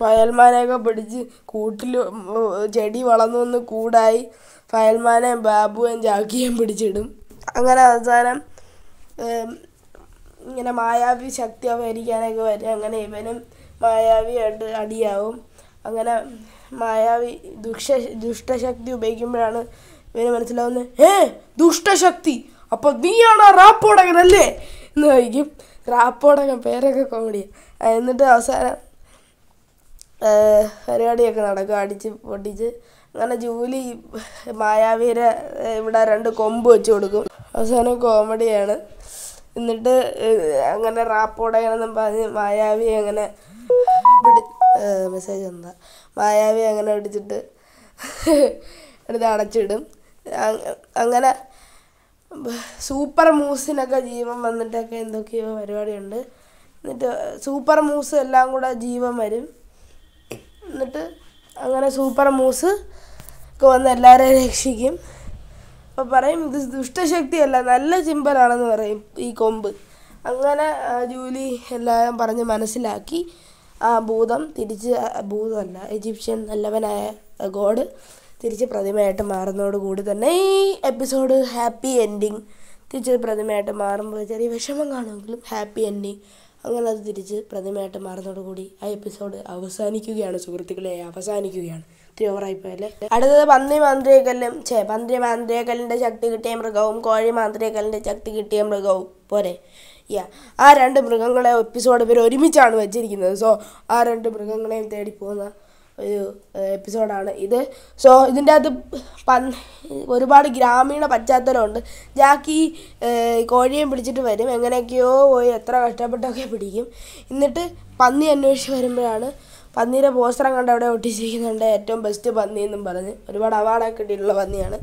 ഫയൽമാനെയൊക്കെ പിടിച്ച് കൂട്ടിൽ ചെടി വളർന്നു വന്ന് കൂടായി ഫയൽമാനെയും ബാബുവേയും ജാക്കിയേയും പിടിച്ചിടും. അങ്ങനെ അവസാനം ഇങ്ങനെ മായാവി ശക്തി അവഹരിക്കാനൊക്കെ വരും. അങ്ങനെ ഇവനും മായാവിയായിട്ട് അടിയാവും. അങ്ങനെ മായാവി ദുഷ്ട ദുഷ്ടശക്തി ഉപയോഗിക്കുമ്പോഴാണ് ഇവന് മനസ്സിലാവുന്നത് ഏ ദുഷ്ടശക്തി! അപ്പൊ നീയാണ് റാപ്പോടകൻ അല്ലേ? എന്ന് ചോദിക്കും. റാപ്പോടകൻ പേരൊക്കെ കോമഡി എന്നിട്ട് അവസാനം പരിപാടിയൊക്കെ നടക്കും. അടിച്ച് പൊട്ടിച്ച്. അങ്ങനെ ജൂലി മായാവീരെ ഇവിടെ രണ്ട് കൊമ്പ് വെച്ച് കൊടുക്കും. അവസാനം കോമഡിയാണ് എന്നിട്ട് അങ്ങനെ റാപ്പോടകനെന്നും പറഞ്ഞ് മായാവി അങ്ങനെ മെസ്സേജ് വന്ന മായാവി അങ്ങനെ പിടിച്ചിട്ട് എടുത്ത് അടച്ചിടും. അങ്ങനെ സൂപ്പർ മൂസിനൊക്കെ ജീവൻ വന്നിട്ടൊക്കെ എന്തൊക്കെയോ പരിപാടിയുണ്ട്. എന്നിട്ട് സൂപ്പർ മൂസ് എല്ലാം കൂടെ ജീവൻ വരും. എന്നിട്ട് അങ്ങനെ സൂപ്പർ മൂസ് ഒക്കെ വന്ന് എല്ലാവരെയും രക്ഷിക്കും. അപ്പോൾ പറയും ഇത് ദുഷ്ടശക്തിയല്ല നല്ല ചിമ്പലാണെന്ന് പറയും ഈ കൊമ്പ്. അങ്ങനെ ജൂലി എല്ലാം പറഞ്ഞ് മനസ്സിലാക്കി. ആ ഭൂതം തിരിച്ച് ഭൂതമല്ല ഈജിപ്ഷ്യൻ നല്ലവനായ ഗോഡ് തിരിച്ച് പ്രതിമയായിട്ട് മാറുന്നതോടുകൂടി തന്നെ ഈ എപ്പിസോഡ് ഹാപ്പി എൻഡിങ് തിരിച്ച് പ്രതിമയായിട്ട് മാറുമ്പോൾ ചെറിയ വിഷമം കാണുമെങ്കിലും ഹാപ്പി എൻഡിങ് അങ്ങനെ അത് തിരിച്ച് പ്രതിമയായിട്ട് മാറുന്നതോടുകൂടി ആ എപ്പിസോഡ് അവസാനിക്കുകയാണ് സുഹൃത്തുക്കളെ അവസാനിക്കുകയാണ്. ഇത്തിരി ഓവറായിപ്പോയല്ലേ അടുത്തത് പന്നി മാന്ത്രികക്കല്ലും ചേ പന്നി മാന്ത്രികക്കല്ലിന്റെ ശക്തി കിട്ടിയ മൃഗവും കോഴി മാന്ത്രികക്കല്ലിന്റെ ശക്തി കിട്ടിയ മൃഗവും. പോരെ. യാ ആ രണ്ട് മൃഗങ്ങളെ എപ്പിസോഡ് ഇവർ ഒരുമിച്ചാണ് വെച്ചിരിക്കുന്നത്. സോ ആ രണ്ട് മൃഗങ്ങളെയും തേടി പോകുന്ന ഒരു എപ്പിസോഡാണ് ഇത്. സോ ഇതിന്റെ അകത്ത് പൻ ഒരുപാട് ഗ്രാമീണ പശ്ചാത്തലമുണ്ട്. ജാക്കി കോഴിയെ പിടിച്ചിട്ട് വരും. എങ്ങനെയൊക്കെയോ പോയി എത്ര കഷ്ടപ്പെട്ടൊക്കെ പിടിക്കും. എന്നിട്ട് പന്നി അന്വേഷിച്ച് വരുമ്പോഴാണ് പന്നീരെ പോസ്റ്റർ കണ്ട് അവിടെ ഒട്ടിച്ചിരിക്കുന്നുണ്ട്. ഏറ്റവും ബെസ്റ്റ് പന്നി എന്നും പറഞ്ഞ്. ഒരുപാട് അവാർഡൊക്കെ കിട്ടിയിട്ടുള്ള പന്നിയാണ്.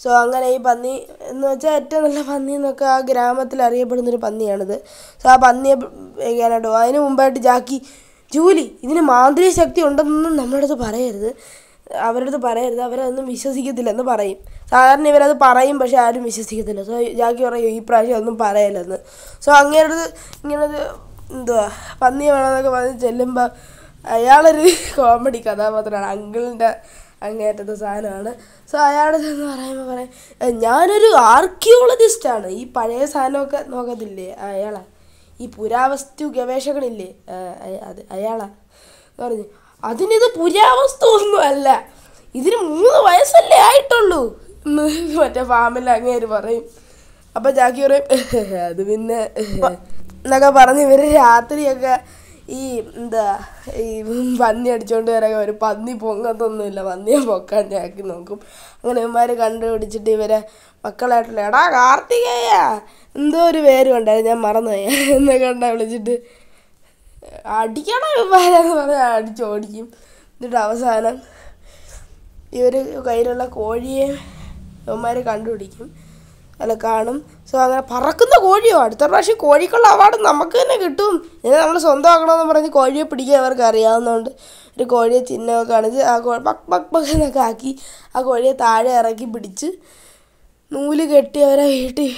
സോ അങ്ങനെ ഈ പന്നി എന്ന് വെച്ചാൽ ഏറ്റവും നല്ല പന്നി എന്നൊക്കെ ആ ഗ്രാമത്തിൽ അറിയപ്പെടുന്നൊരു പന്നിയാണിത്. സോ ആ പന്നിയെ പോകും അതിന് മുമ്പായിട്ട് ജാക്കി ജൂലി ഇതിന് മാന്ത്രിക ശക്തി ഉണ്ടെന്നൊന്നും നമ്മുടെ അടുത്ത് പറയരുത്. അവരുടെ അടുത്ത് പറയരുത്. അവരതൊന്നും വിശ്വസിക്കത്തില്ലെന്ന് പറയും. സാധാരണ ഇവരത് പറയും പക്ഷെ ആരും വിശ്വസിക്കത്തില്ല. സോ ജാക്കി പറയും ഈ പ്രാവശ്യം ഒന്നും പറയല്ലെന്ന്. സോ അങ്ങേരത് ഇങ്ങനത് എന്തുവാ പന്നി വേണമെന്നൊക്കെ പറഞ്ഞ് ചെല്ലുമ്പോൾ അയാളൊരു കോമഡി കഥാപാത്രമാണ്. അങ്കിളിന്റെ അങ്ങേറ്റത്തെ സാധനമാണ്. സോ അയാളെ പറയുമ്പോൾ പറയും "ഏ, ഞാനൊരു ആർക്കിയോളജിസ്റ്റാണ് ഈ പഴയ സാധനമൊക്കെ നോക്കത്തില്ലേ അയാളാ? ഈ പുരാവസ്തു ഗവേഷകനില്ലേ ആ, അത് അയാളാ? എന്ന് പറഞ്ഞു അതിനിത് പുരാവസ്തു ഒന്നും അല്ല. ഇതിന് മൂന്ന് വയസ്സല്ലേ ആയിട്ടുള്ളൂ. എന്ന് മറ്റേ ഫാമിൽ അങ്ങേര് പറയും. അപ്പം ജാക്കി പറയും അത് പിന്നെ എന്നൊക്കെ പറഞ്ഞ് ഇവർ രാത്രിയൊക്കെ ഈ എന്താ ഈ പന്നി അടിച്ചുകൊണ്ട് വരാൻ ഒരു പന്നി പൊങ്ങത്തൊന്നുമില്ല. പന്നിയെ പൊക്കാൻ ഞാക്കി നോക്കും. അങ്ങനെ ഇവന്മാർ കണ്ടുപിടിച്ചിട്ട് ഇവരെ മക്കളായിട്ടുള്ള എടാ കാർത്തികേയ എന്തോ ഒരു പേരും ഉണ്ടായിരുന്നു ഞാൻ മറന്നുപോയി. എന്നൊക്കെ കണ്ടാ വിളിച്ചിട്ട് അടിക്കണം ഇവന്മാരെന്ന് പറഞ്ഞാൽ അടിച്ചോടിക്കും എന്നിട്ട് അവസാനം ഇവർ കയ്യിലുള്ള കോഴിയെ ഇവന്മാർ കണ്ടുപിടിക്കും. അല്ല കാണും. സോ അങ്ങനെ പറക്കുന്ന കോഴിയോ? അടുത്ത പ്രാവശ്യം കോഴിക്കുള്ള അവാർഡ് നമുക്ക് തന്നെ കിട്ടും. ഇങ്ങനെ നമ്മൾ സ്വന്തമാക്കണമെന്ന് പറഞ്ഞ് കോഴിയെ പിടിക്കാൻ അവർക്ക് അറിയാവുന്നതുകൊണ്ട് ഒരു കോഴിയെ ചിഹ്നമൊക്കെ കാണിച്ച് ആ കോഴി ബക് ബക് ബക് എന്നൊക്കെ ആക്കി ആ കോഴിയെ താഴെ ഇറക്കി പിടിച്ച് നൂൽ കെട്ടി അവരെ വീട്ടിൽ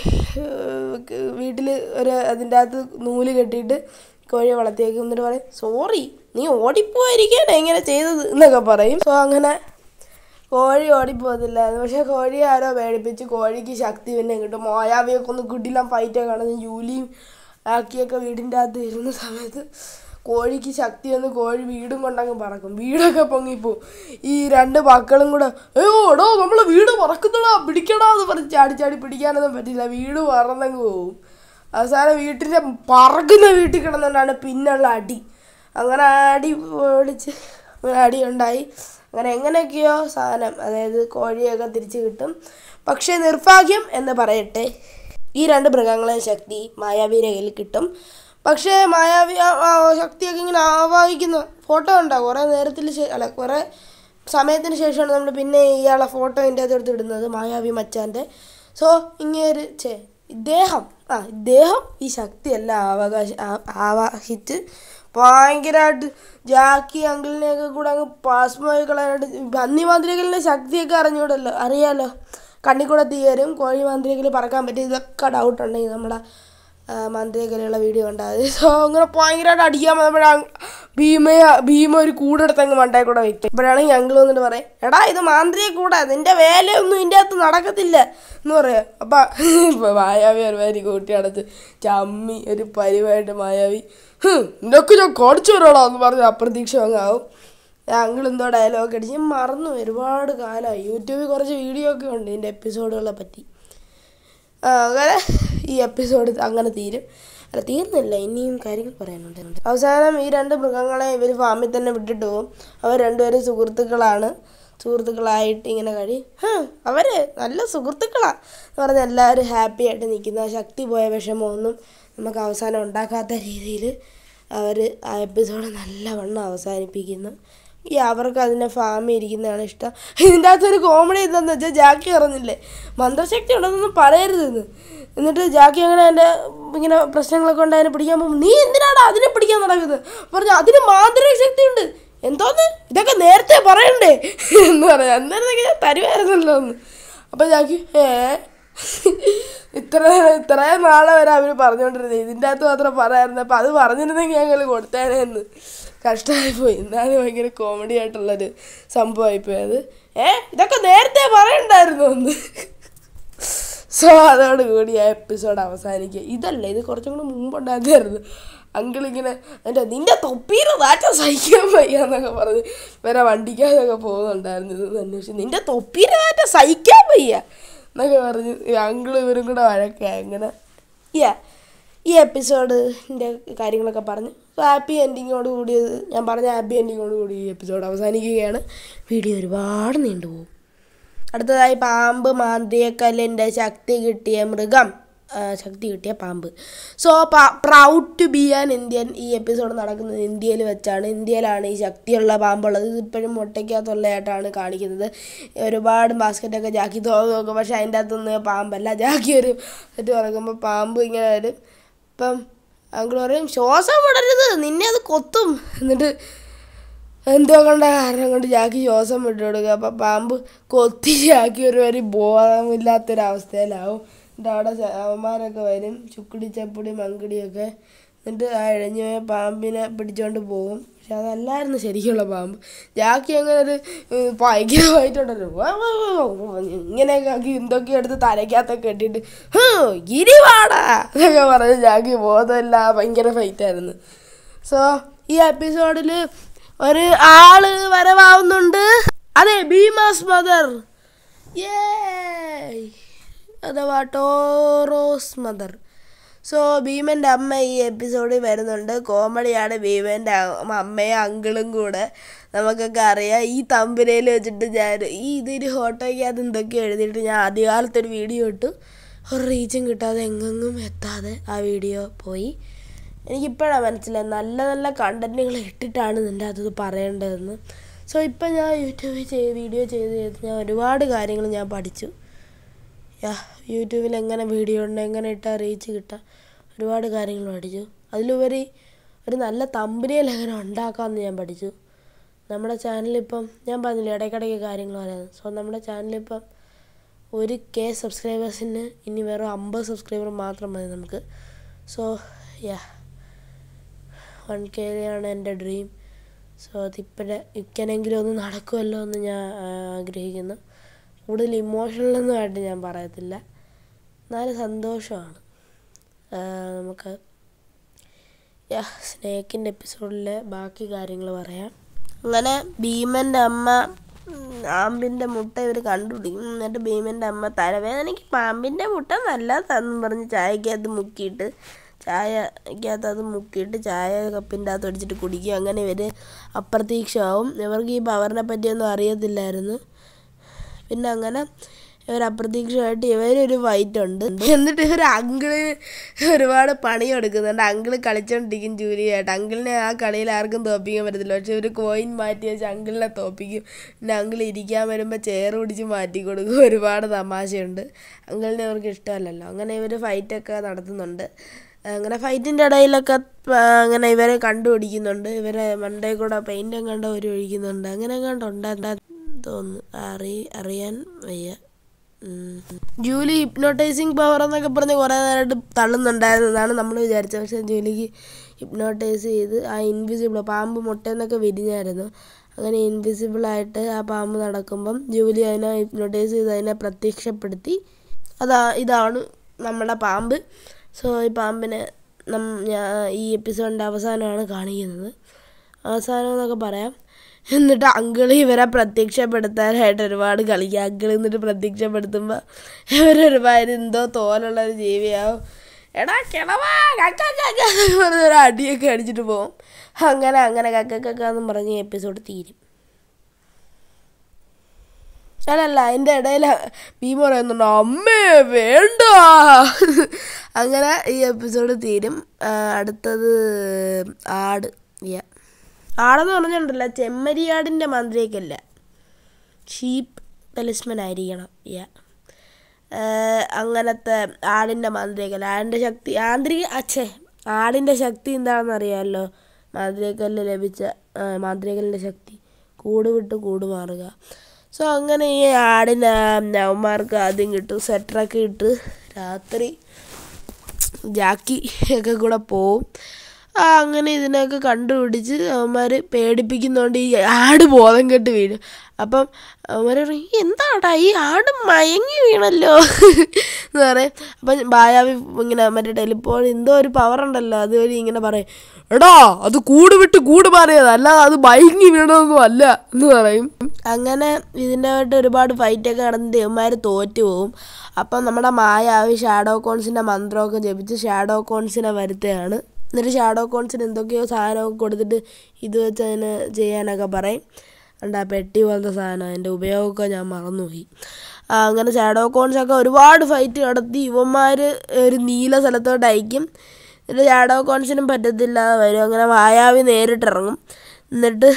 വീട്ടിൽ ഒരു അതിന്റെ അകത്ത് നൂൽ കെട്ടിയിട്ട് കോഴിയെ വളർത്തിയേക്കും എന്നിട്ട് പറയും സോറി നീ ഓടിപ്പോയിരിക്കാനാണ് ഇങ്ങനെ ചെയ്തത് എന്നൊക്കെ പറയും. സോ അങ്ങനെ കോഴി ഓടിപ്പോകത്തില്ലായിരുന്നു പക്ഷേ കോഴിയെ ആരോ പേടിപ്പിച്ച് കോഴിക്ക് ശക്തി പിന്നെ കിട്ടും. മോയാവിയൊക്കെ ഒന്ന് കിടിലം ഫൈറ്റൊക്കെ കാണുന്നു ജൂലിയും ആക്കിയൊക്കെ വീടിന്റെ അകത്ത് ഇരുന്ന സമയത്ത് കോഴിക്ക് ശക്തി വന്ന് കോഴി വീടും കൊണ്ടങ്ങ് പറക്കും. വീടൊക്കെ പൊങ്ങിപ്പോവും. ഈ രണ്ട് മക്കളും കൂടെ അയ്യോ എടോ നമ്മൾ വീട് പറക്കുന്നടാ പിടിക്കടാ എന്ന് പറഞ്ഞ് ചാടി ചാടി പിടിക്കാനൊന്നും പറ്റില്ല. വീട് പറന്നങ്ങ് പോവും. അവസാനം വീട്ടിന്റെ പറക്കുന്ന വീട്ടിൽ കിടന്നുകൊണ്ടാണ് പിന്നുള്ള അടി. അങ്ങനെ അടി ഓടിച്ച് അങ്ങനെ അടി ഉണ്ടായി. അങ്ങനെ എങ്ങനെയൊക്കെയോ സാധനം അതായത് കോഴിയൊക്കെ തിരിച്ച് കിട്ടും. പക്ഷേ നിർഭാഗ്യം എന്ന് പറയട്ടെ ഈ രണ്ട് മൃഗങ്ങളെ ശക്തി മായാവിയുടെ കയ്യിൽ കിട്ടും. പക്ഷേ മായാവി ശക്തിയൊക്കെ ഇങ്ങനെ ആവാഹിക്കുന്ന. ഫോട്ടോ ഉണ്ടാവും കുറേ നേരത്തിൽ അല്ല കുറേ സമയത്തിന് ശേഷമാണ് നമ്മൾ പിന്നെ ഇയാളെ ഫോട്ടോ ഇതിന്റെ അകത്തെടുത്ത് ഇടുന്നത് മായാവി മച്ചാന്റെ. സോ ഇങ്ങനൊരു ചേ ഇദ്ദേഹം ആ ഇദ്ദേഹം ഈ ശക്തിയെല്ലാം അവകാശ ആവാഹിച്ച് ഭയങ്കരമായിട്ട് ജാക്കി അങ്കിളിനെയൊക്കെ കൂടെ അങ്ങ് പാസ്മായി കളയാനായിട്ട് പന്നി മാന്ത്രികലിന്റെ ശക്തിയൊക്കെ അറിഞ്ഞൂടല്ലോ അറിയാലോ. കണ്ണിൽ കൂടെ തീ വരും കോഴി മാന്ത്രികൾ പറക്കാൻ പറ്റും ഇതൊക്കെ ഡൗട്ട് ഉണ്ടെങ്കിൽ നമ്മുടെ മാന്ത്രികയിലുള്ള വീഡിയോ ഉണ്ടായത് സോ അങ്ങനെ ഭയങ്കരമായിട്ട് അടിക്കാൻ വന്നപ്പോഴാ ഭീമയ ഭീമ ഒരു കൂടെടുത്ത് അങ്ങ് മണ്ടേ കൂടെ വെക്കും. ഇപ്പോഴാണെങ്കിൽ ഞങ്ങൾ വന്നിട്ട് പറയും എടാ ഇത് മാന്ത്രിയെ കൂടാ നിന്റെ വേലയൊന്നും ഇതിന്റെ അകത്ത് നടക്കത്തില്ല. എന്ന് പറയാം. അപ്പം മായാവി ഒരുമാതിരി കൂട്ടി അടച്ച് ചമ്മി ഒരു പരിവായിട്ട് മായാവി "ഹും, നിനക്ക് ഞാൻ കാണിച്ചു തരാടാ എന്ന് പറഞ്ഞ് അപ്രതീക്ഷ അങ്ങാവും ഞങ്ങൾ എന്തോ ഡയലോഗ് അടിച്ച്. ഞാൻ മറന്നു ഒരുപാട് കാലമായി. യൂട്യൂബിൽ കുറച്ച് വീഡിയോ ഒക്കെ ഉണ്ട് ഇതിന്റെ എപ്പിസോഡുകളെ പറ്റി. അങ്ങനെ ഈ എപ്പിസോഡ് അങ്ങനെ തീരും. അല്ല തീർന്നില്ല. ഇനിയും കാര്യങ്ങൾ പറയാനുണ്ട് അവസാനം ഈ രണ്ട് മൃഗങ്ങളെ ഇവർ ഫാമിൽ തന്നെ വിട്ടിട്ട് പോകും അവർ രണ്ടുപേരും സുഹൃത്തുക്കളാണ്. സുഹൃത്തുക്കളായിട്ട് ഇങ്ങനെ കഴി. അവർ നല്ല സുഹൃത്തുക്കളാണ് എന്ന് പറഞ്ഞാൽ എല്ലാവരും ഹാപ്പി ആയിട്ട് നിൽക്കുന്ന. ശക്തി പോയ വിഷമമൊന്നും നമുക്ക് അവസാനം ഉണ്ടാക്കാത്ത രീതിയിൽ അവർ ആ എപ്പിസോഡ് നല്ലവണ്ണം അവസാനിപ്പിക്കുന്നു. ഈ അവർക്ക് അതിനെ ഫാമിൽ ഇരിക്കുന്നതാണ് ഇഷ്ടം. ഇതിന്റെ അകത്തൊരു കോമഡി എന്താണെന്ന് വെച്ചാൽ ജാക്കി അറിഞ്ഞില്ലേ മന്ത്രശക്തി ഉണ്ടെന്നൊന്നും പറയരുതെന്ന്. എന്നിട്ട് ജാക്കി അങ്ങനെ എന്റെ ഇങ്ങനെ പ്രശ്നങ്ങളൊക്കെ ഉണ്ട് അതിനെ പിടിക്കാൻ പോകും നീ എന്തിനാണ് അതിനെ പിടിക്കാൻ നടക്കുന്നത് പറഞ്ഞു അതിന് മാന്ത്രിക ശക്തി ഉണ്ട് എന്തോന്ന്? ഇതൊക്കെ നേരത്തെ പറയണ്ടേ? എന്ന് പറയാം ഞാൻ തരുമായിരുന്നല്ലോ എന്ന്. അപ്പോൾ ജാക്കി ഏ ഇത്ര ഇത്രയും നാളെ വരെ അവർ പറഞ്ഞുകൊണ്ടിരുന്നത് ഇതിന്റെ അകത്ത് മാത്രം പറയായിരുന്നു അപ്പം അത് പറഞ്ഞിരുന്നെങ്കിൽ ഞങ്ങൾ കൊടുത്തേനെ എന്ന് കഷ്ടമായി പോയി. എന്നാലും ഭയങ്കര കോമഡി ആയിട്ടുള്ളൊരു സംഭവമായിപ്പോയി അത് ഏ ഇതൊക്കെ നേരത്തെ പറയണ്ടായിരുന്നു ഒന്ന് സോ അതോട് കൂടി ആ എപ്പിസോഡ് അവസാനിക്കുക. ഇതല്ല ഇത് കുറച്ചും കൂടി മുമ്പുണ്ടായിരുന്നു അങ്കിളിങ്ങനെ എന്റെ നിന്റെ തൊപ്പീനെ നാറ്റ സഹിക്കാൻ വയ്യ എന്നൊക്കെ പറഞ്ഞ് വേറെ വണ്ടിക്കാതൊക്കെ പോകുന്നുണ്ടായിരുന്നു. ഇത് അന്വേഷിച്ച് നിന്റെ തൊപ്പീനെ നാറ്റ സഹിക്കാൻ വയ്യ. എന്നൊക്കെ പറഞ്ഞ് അങ്കിളും ഇവരും കൂടെ വഴക്കായി അങ്ങനെ യാ ഈ എപ്പിസോഡിന്റെ കാര്യങ്ങളൊക്കെ പറഞ്ഞ് ഹാപ്പി എൻഡിങ്ങോട് കൂടിയത് ഞാൻ പറഞ്ഞ ഹാപ്പി എൻഡിങ്ങോട് കൂടി ഈ എപ്പിസോഡ് അവസാനിക്കുകയാണ്. വീഡിയോ ഒരുപാട് നീണ്ടുപോകും. അടുത്തതായി പാമ്പ് മാന്തിയക്കല്ലിന്റെ ശക്തി കിട്ടിയ മൃഗം. ശക്തി കിട്ടിയ പാമ്പ്. So proud to be an Indian ഈ എപ്പിസോഡ് നടക്കുന്നത് ഇന്ത്യയിൽ വെച്ചാണ്. ഇന്ത്യയിലാണ് ഈ ശക്തിയുള്ള പാമ്പുള്ളത്. ഇതിപ്പോഴും മുട്ടയ്ക്കകത്തുള്ളതായിട്ടാണ് കാണിക്കുന്നത്. ഒരുപാട് ബാസ്ക്കറ്റൊക്കെ ജാക്കി തോന്നു നോക്കും. പക്ഷേ അതിന്റെ അകത്തൊന്നും പാമ്പല്ല. ജാക്കി ഒരു ഇത് തുറക്കുമ്പോൾ പാമ്പ് ഇങ്ങനെ വരും. ഇപ്പം അങ്കിൾ പറയും ശ്വാസം വിടരുത് നിന്നെ അത് കൊത്തും. എന്നിട്ട് എന്തോ കൊണ്ട കാരണം കൊണ്ട് ജാക്കി ശ്വാസം വിട്ടു കൊടുക്കുക. അപ്പം പാമ്പ് കൊത്തി ജാക്കി ഒരു വരി ബോധമില്ലാത്തൊരവസ്ഥയിലാവും. എന്നിട്ട് അവിടെ അവന്മാരൊക്കെ വരും. ചുക്കിടി ചപ്പുടി മങ്കിടിയൊക്കെ. എന്നിട്ട് ആ ഇഴഞ്ഞു പാമ്പിനെ പിടിച്ചോണ്ട് പോകും. പക്ഷെ അതല്ലായിരുന്നു ശരിക്കുള്ള പാമ്പ്. ജാക്കി അങ്ങനെ ഒരു ഭയങ്കരമായിട്ടുണ്ടല്ലോ. ഇങ്ങനെയൊക്കെ ആക്കി എന്തൊക്കെ എടുത്ത് തലയ്ക്കകത്തൊക്കെ ഇട്ടിട്ട് ഹോ ഗിരിവാടാ എന്നൊക്കെ പറഞ്ഞ് ജാക്കി ബോധമില്ല ഭയങ്കര ഫൈറ്റായിരുന്നു സോ ഈ എപ്പിസോഡിൽ ഒരു ആൾ വരവാവുന്നുണ്ട്. അതെ ഭീമാസ് മദർ അഥവാ ടോറോസ് മദർ. സോ ഭീമന്റെ അമ്മ ഈ എപ്പിസോഡിൽ വരുന്നുണ്ട്. കോമഡിയാണ് ഭീമന്റെ അമ്മയും അങ്കിളും കൂടെ. നമുക്കൊക്കെ അറിയാം. ഈ തമ്പുരയിൽ വെച്ചിട്ട് ഞാൻ ഈ ഇതൊരു ഫോട്ടോയ്ക്കകത്ത് എന്തൊക്കെ എഴുതിയിട്ട് ഞാൻ ആദ്യകാലത്തൊരു വീഡിയോ ഇട്ടു. ഒരു റീച്ചും കിട്ടാതെ എങ്ങെങ്ങും എത്താതെ ആ വീഡിയോ പോയി. എനിക്കിപ്പോഴാണ് മനസ്സിലായത്. നല്ല നല്ല കണ്ടന്റുകൾ ഇട്ടിട്ടാണ് നിന്റെ അത് പറയേണ്ടതെന്ന്. സോ ഇപ്പം ഞാൻ യൂട്യൂബിൽ ചെയ്ത് വീഡിയോ ചെയ്ത് ചെയ്ത് ഞാൻ ഒരുപാട് കാര്യങ്ങൾ ഞാൻ പഠിച്ചു. യൂട്യൂബിൽ എങ്ങനെ വീഡിയോ ഉണ്ട് എങ്ങനെ ഇട്ടാൽ റീച്ച് കിട്ടാം ഒരുപാട് കാര്യങ്ങൾ പഠിച്ചു. അതിലുപരി ഒരു നല്ല തമ്പനിയിൽ എങ്ങനെ ഉണ്ടാക്കാമെന്ന് ഞാൻ പഠിച്ചു. നമ്മുടെ ചാനലിപ്പം ഞാൻ പറഞ്ഞില്ല ഇടയ്ക്കിടയ്ക്ക് കാര്യങ്ങൾ പറയാം. സോ നമ്മുടെ ചാനലിപ്പം ഒരു കെ സബ്സ്ക്രൈബേഴ്സിന് ഇനി വെറും അമ്പത് സബ്സ്ക്രൈബർ മാത്രം മതി നമുക്ക്. സോ യാ വൺ കെയിലാണ് എന്റെ ഡ്രീം സോ അതിപ്പോഴെ ഇക്കനെങ്കിലും ഒന്ന് നടക്കുമല്ലോ എന്ന് ഞാൻ ആഗ്രഹിക്കുന്നു. കൂടുതൽ ഇമോഷണലൊന്നും ആയിട്ട് ഞാൻ പറയത്തില്ല. എന്നാലും സന്തോഷമാണ്. നമുക്ക് സ്നേക്കിന്റെ എപ്പിസോഡിലെ ബാക്കി കാര്യങ്ങൾ പറയാം. അങ്ങനെ ഭീമന്റെ അമ്മ പാമ്പിന്റെ മുട്ട ഇവർ കണ്ടുപിടിക്കും. എന്നിട്ട് ഭീമന്റെ അമ്മ തലവേദനയ്ക്ക് പാമ്പിന്റെ മുട്ട നല്ലതാണെന്ന് പറഞ്ഞ് ചായക്കകത്ത് മുക്കിയിട്ട് ചായക്കകത്ത് അത് മുക്കിയിട്ട് ചായ കപ്പിന്റെ അകത്ത് അടിച്ചിട്ട് കുടിക്കും. അങ്ങനെ ഇവർ അപ്രതീക്ഷമാവും ഇവർക്ക് ഈ പവറിനെ പറ്റിയൊന്നും അറിയത്തില്ലായിരുന്നു. പിന്നെ അങ്ങനെ ഇവർ അപ്രതീക്ഷിതമായിട്ട് ഇവരൊരു വൈറ്റ് ഉണ്ട് എന്നിട്ട് ഇവർ അങ്കിൾ ഒരുപാട് പണി കൊടുക്കുന്നുണ്ട് അങ്കിൾ കളിച്ചോണ്ടിരിക്കും ജൂലിയായിട്ട്. അങ്കിളിനെ ആ കളിയിൽ ആർക്കും തോപ്പിക്കാൻ പറ്റത്തില്ല. പക്ഷെ ഒരു കോയിൻ മാറ്റി വെച്ച് അങ്കിളിനെ തോപ്പിക്കും പിന്നെ അങ്കിൾ ഇരിക്കാൻ വരുമ്പോൾ ചെയർ പിടിച്ച് മാറ്റി കൊടുക്കും. ഒരുപാട് തമാശയുണ്ട്. അങ്കിളിനെ അവർക്ക് ഇഷ്ടമല്ലല്ലോ. അങ്ങനെ ഇവർ ഫൈറ്റൊക്കെ നടത്തുന്നുണ്ട്. അങ്ങനെ ഫൈറ്റിന്റെ ഇടയിലൊക്കെ അങ്ങനെ ഇവരെ കണ്ടുപിടിക്കുന്നുണ്ട്. ഇവരെ മണ്ടേ കൂടെ പെയിന്റും കണ്ട ഒരു ഒഴിക്കുന്നുണ്ട്. അങ്ങനെ കണ്ടുണ്ടാ തോന്നുന്നു. അറി അറിയാൻ വയ്യ. ജൂലി ഹിപ്നോട്ടൈസിങ് പവർ എന്നൊക്കെ പറഞ്ഞ് കുറേ നേരമായിട്ട് തള്ളുന്നുണ്ടായിരുന്നതാണ് നമ്മൾ വിചാരിച്ചത്. പക്ഷേ ജൂലിക്ക് ഹിപ്നോട്ടൈസ് ചെയ്ത് ആ ഇൻവിസിബിൾ പാമ്പ് മുട്ടയെന്നൊക്കെ വിരിഞ്ഞായിരുന്നു. അങ്ങനെ ഇൻവിസിബിളായിട്ട് ആ പാമ്പ് നടക്കുമ്പം ജൂലി അതിനെ ഹിപ്നോട്ടൈസ് ചെയ്ത് അതിനെ പ്രത്യക്ഷപ്പെടുത്തി. അതാ ഇതാണ് നമ്മുടെ പാമ്പ്. സോ ഈ പാമ്പിനെ നം ഈ എപ്പിസോഡിന്റെ അവസാനമാണ് കാണിക്കുന്നത്. അവസാനം എന്നൊക്കെ പറയാം. എന്നിട്ട് അങ്കിൾ ഇവരെ പ്രത്യക്ഷപ്പെടുത്താനായിട്ട് ഒരുപാട് കളിക്കുക അങ്കിൾ എന്നിട്ട് പ്രത്യക്ഷപ്പെടുത്തുമ്പോൾ ഇവരൊരുപാട് എന്തോ തോലുള്ള ഒരു ജീവിയാവും. എടാ കിളവാ പറഞ്ഞ ഒരു അടിയൊക്കെ അടിച്ചിട്ട് പോകും അങ്ങനെ അങ്ങനെ കക്ക കക്ക എന്നും പറഞ്ഞ് എപ്പിസോഡ് തീരും. അല്ലല്ല അതിന്റെ ഇടയിൽ ഭീമ പറയുന്നുണ്ട് അമ്മേ വേണ്ട. അങ്ങനെ ഈ എപ്പിസോഡ് തീരും. അടുത്തത് ആട്. യാ ആടെന്ന് പറഞ്ഞിട്ടുണ്ടല്ല ചെമ്മരിയാടിന്റെ മാന്ത്രികല്ല ഷീപ്പ് തലിസ്മൻ ആയിരിക്കണം യാ. അങ്ങനത്തെ ആടിന്റെ മാന്ത്രികല്ല ആടിന്റെ ശക്തി ആന്തരിക അച്ഛേ ആടിന്റെ ശക്തി എന്താണെന്ന് അറിയാമല്ലോ മാന്ത്രികക്കല്ല് ലഭിച്ച ആ, ശക്തി കൂട് വിട്ട് കൂട് മാറുക. സോ അങ്ങനെ ഈ ആടിന് നവന്മാർക്ക് ആദ്യം കിട്ടും സ്വെറ്ററൊക്കെ ഇട്ട് രാത്രി ജാക്കി ഒക്കെ കൂടെ പോവും. അങ്ങനെ ഇതിനൊക്കെ കണ്ടുപിടിച്ച് അവന്മാർ പേടിപ്പിക്കുന്നതുകൊണ്ട് ഈ ആട് ബോധം കെട്ട് വീഴും. അപ്പം അവന്മാർ പറയും എന്താടാ ഈ ആട് മയങ്ങി വീണല്ലോ? എന്ന് പറയും. അപ്പം ബായാവി ഇങ്ങനെ മറ്റേ ടെലിപ്പോൾ എന്തോ ഒരു പവർ ഉണ്ടല്ലോ അതുവഴി ഇങ്ങനെ പറയും എടാ അത് കൂട് വിട്ട് കൂട് മാറിയത് അല്ലാതെ അത് മയങ്ങി വീണതൊന്നും അല്ല എന്ന് പറയും. അങ്ങനെ ഇതിന്റെ ആയിട്ട് ഒരുപാട് ഫൈറ്റൊക്കെ നടന്ന് ദേവന്മാർ തോറ്റു പോകും അപ്പം നമ്മുടെ മായാവി ഷാഡോ കോൺസിന്റെ മന്ത്രമൊക്കെ ജപിച്ച് ഷാഡോ കോൺസിനെ വരുത്തുകയാണ്. എന്നിട്ട് ഷാഡോ കോൺസിന് എന്തൊക്കെയോ സാധനമൊക്കെ കൊടുത്തിട്ട് ഇത് വെച്ച് അതിന് ചെയ്യാനൊക്കെ പറയും. ഉണ്ട് ആ പെട്ടി പോലത്തെ സാധനം അതിന്റെ ഉപയോഗമൊക്കെ ഞാൻ മറന്നുപോയി. അങ്ങനെ ഷാഡോ കോൺസൊക്കെ ഒരുപാട് ഫൈറ്റ് നടത്തി. ഇവന്മാർ ഒരു നീല സ്ഥലത്തോട്ട് അയക്കും. എന്നിട്ട് ഷാഡോ കോൺസിനും പറ്റത്തില്ല വരും. അങ്ങനെ മായാവി നേരിട്ടിറങ്ങും എന്നിട്ട്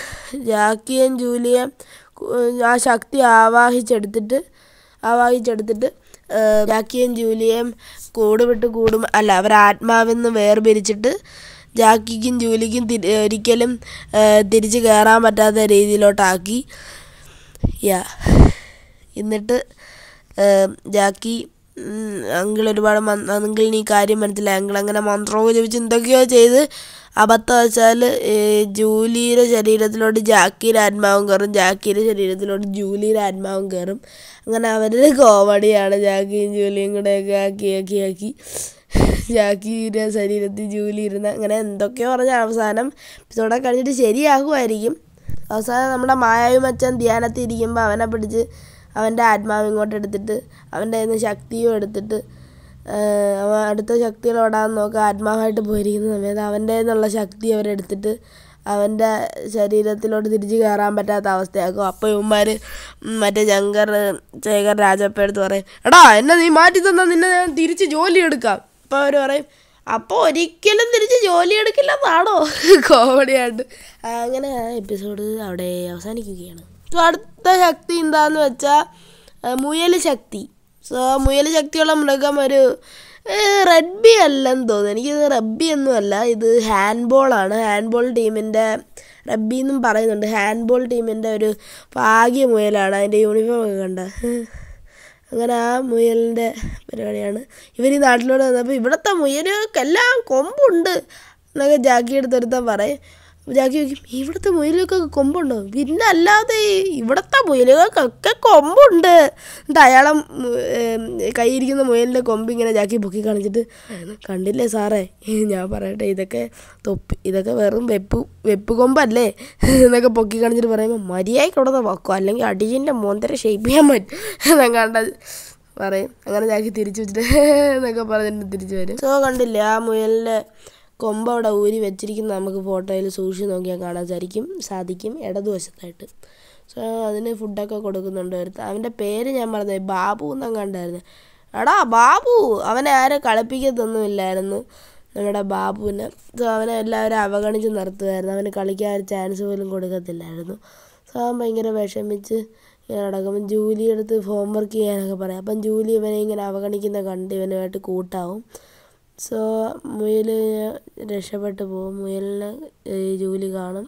ജാക്കിയും ജൂലിയും ആ ശക്തി ആവാഹിച്ചെടുത്തിട്ട് ആവാഹിച്ചെടുത്തിട്ട് ജാക്കിയും ജൂലിയും കൂട് വിട്ട് കൂടും. അല്ല അവർ ആത്മാവിൽ നിന്ന് വേർപിരിച്ചിട്ട് ജാക്കിക്കും ജൂലിക്കും തിരി ഒരിക്കലും തിരിച്ച് കയറാൻ പറ്റാത്ത രീതിയിലോട്ടാക്കി. യാ. എന്നിട്ട് ജാക്കി അങ്കിൾ ഒരുപാട് അങ്കിളിന് ഈ കാര്യം മനസ്സിലായി. അങ്കിൾ അങ്ങനെ മന്ത്രമൊക്കെ ജപിച്ച് എന്തൊക്കെയോ ചെയ്ത് അബദ്ധം വെച്ചാൽ ജൂലിയുടെ ശരീരത്തിലോട്ട് ജാക്കിയുടെ ആത്മാവും കയറും. ജാക്കിയുടെ ശരീരത്തിലോട്ട് ജൂലിയുടെ ആത്മാവും കയറും. അങ്ങനെ അവരുടെ കോമഡിയാണ് ജാക്കിയും ജൂലിയും കൂടെയൊക്കെ ആക്കി ആക്കി ആക്കി ജാക്കിയുടെ ശരീരത്തിൽ ജൂലി ഇരുന്ന് അങ്ങനെ എന്തൊക്കെയോ പറഞ്ഞ അവസാനം എപ്പിസോഡ് കഴിഞ്ഞിട്ട് ശരിയാകുമായിരിക്കും. അവസാനം നമ്മുടെ മായാവി അച്ഛൻ ധ്യാനത്തിരിക്കുമ്പോൾ അവനെ പിടിച്ച് അവന്റെ ആത്മാവ് ഇങ്ങോട്ട് എടുത്തിട്ട് അവന്റെ ശക്തിയും എടുത്തിട്ട് അവൻ അടുത്ത ഓടാൻ നോക്കുക ആത്മാവായിട്ട് പോയിരിക്കുന്ന സമയത്ത് അവന്റെ നിന്നുള്ള ശക്തി അവരെടുത്തിട്ട് അവന്റെ ശരീരത്തിലോട്ട് തിരിച്ച് കയറാൻ പറ്റാത്ത അവസ്ഥയാക്കും. അപ്പോൾ ഇവന്മാർ മറ്റേ ശങ്കർ ശേഖർ രാജപ്പ എടുത്ത് പറയും എടാ എന്നെ നീ മാറ്റി തന്നാൽ നിന്നെ ഞാൻ തിരിച്ച് ജോലി എടുക്കാം. അപ്പോൾ അവർ പറയും അപ്പോൾ ഒരിക്കലും തിരിച്ച് ജോലി എടുക്കില്ലെന്നാണോ? കോമഡിയായിട്ട് അങ്ങനെ ആ എപ്പിസോഡ് അവിടെ അവസാനിക്കുകയാണ്. അടുത്ത ശക്തി എന്താന്ന് വെച്ചാൽ മുയൽ ശക്തി. സോ മുയൽ ശക്തിയുള്ള മൃഗം ഒരു റെഡ്ബി അല്ലെന്ന് തോന്നുന്നു. എനിക്കിത് റബ്ബി ഒന്നും അല്ല. ഇത് ഹാൻഡ്ബോളാണ് ഹാൻഡ്ബോൾ ടീമിന്റെ റബ്ബി എന്നും പറയുന്നുണ്ട്. ഹാൻഡ്ബോൾ ടീമിന്റെ ഒരു ഭാഗ്യ മുയലാണ്. അതിന്റെ യൂണിഫോം ഒക്കെ കണ്ട. അങ്ങനെ ആ മുയലിന്റെ പരിപാടിയാണ്. ഇവർ ഈ നാട്ടിലോട്ട് വന്നപ്പോൾ ഇവിടുത്തെ എല്ലാം കൊമ്പുണ്ട് എന്നൊക്കെ ജാക്കി എടുത്തെടുത്താൽ പറയും. ജാക്കി ചോദിക്കും ഇവിടുത്തെ മുയലുകൾക്കൊക്കെ കൊമ്പുണ്ടോ? പിന്നെ അല്ലാതെ ഇവിടുത്തെ മുയലുകൾക്കൊക്കെ കൊമ്പുണ്ട്. എന്നിട്ട് അയാളെ കയ്യിരിക്കുന്ന മുയലിന്റെ കൊമ്പ് ഇങ്ങനെ ജാക്കി പൊക്കി കാണിച്ചിട്ട് കണ്ടില്ലേ സാറേ? ഞാൻ പറയട്ടെ ഇതൊക്കെ തൊപ്പി ഇതൊക്കെ വെറും വെപ്പ് വെപ്പ് കൊമ്പല്ലേ? എന്നൊക്കെ പൊക്കി കാണിച്ചിട്ട് പറയുമ്പോൾ മര്യാദയ്ക്ക് നിന്ന് വെക്കും അല്ലെങ്കിൽ അടിയന്റെ മോന്തര ഷേപ്പ് ചെയ്യാൻ പറ്റും. എന്നൊക്കെ പറയും. അങ്ങനെ ജാക്കി തിരിച്ചു വെച്ചിട്ട് എന്നൊക്കെ പറഞ്ഞിട്ട് തിരിച്ചു വരും. സോ കണ്ടില്ലേ ആ മുയലിന്റെ കൊമ്പ് അവിടെ ഊരി വെച്ചിരിക്കുന്ന നമുക്ക് ഫോട്ടോയിൽ സൂക്ഷിച്ച് നോക്കിയാൽ കാണാൻ സാധിക്കും സാധിക്കും ഇടതുവശത്തായിട്ട്. സോ അതിന് ഫുഡൊക്കെ കൊടുക്കുന്നുണ്ട് ഒരുത്തൻ. അവന്റെ പേര് ഞാൻ പറഞ്ഞത് ബാബു എന്നങ്ങ് കണ്ടായിരുന്നു. എടാ ബാബു അവനെ ആരും കളിപ്പിക്കത്തൊന്നും ഇല്ലായിരുന്നു നമ്മുടെ ബാബുവിനെ. സോ അവനെ എല്ലാവരും അവഗണിച്ച് നിർത്തുമായിരുന്നു. അവന് കളിക്കാൻ ഒരു ചാൻസ് പോലും കൊടുക്കത്തില്ലായിരുന്നു. സോ അവൻ ഭയങ്കര വിഷമിച്ച് ഇങ്ങനെ നടക്കുമ്പോൾ ജൂലിയെടുത്ത് ഹോംവർക്ക് ചെയ്യാനൊക്കെ പറയും. അപ്പം ജൂലി ഇവനെ ഇങ്ങനെ അവഗണിക്കുന്ന കണ്ട് ഇവനുമായിട്ട് കൂട്ടാവും. സോ മുയൽ രക്ഷപ്പെട്ടു പോകും. മുയലിനെ ജൂലി കാണും.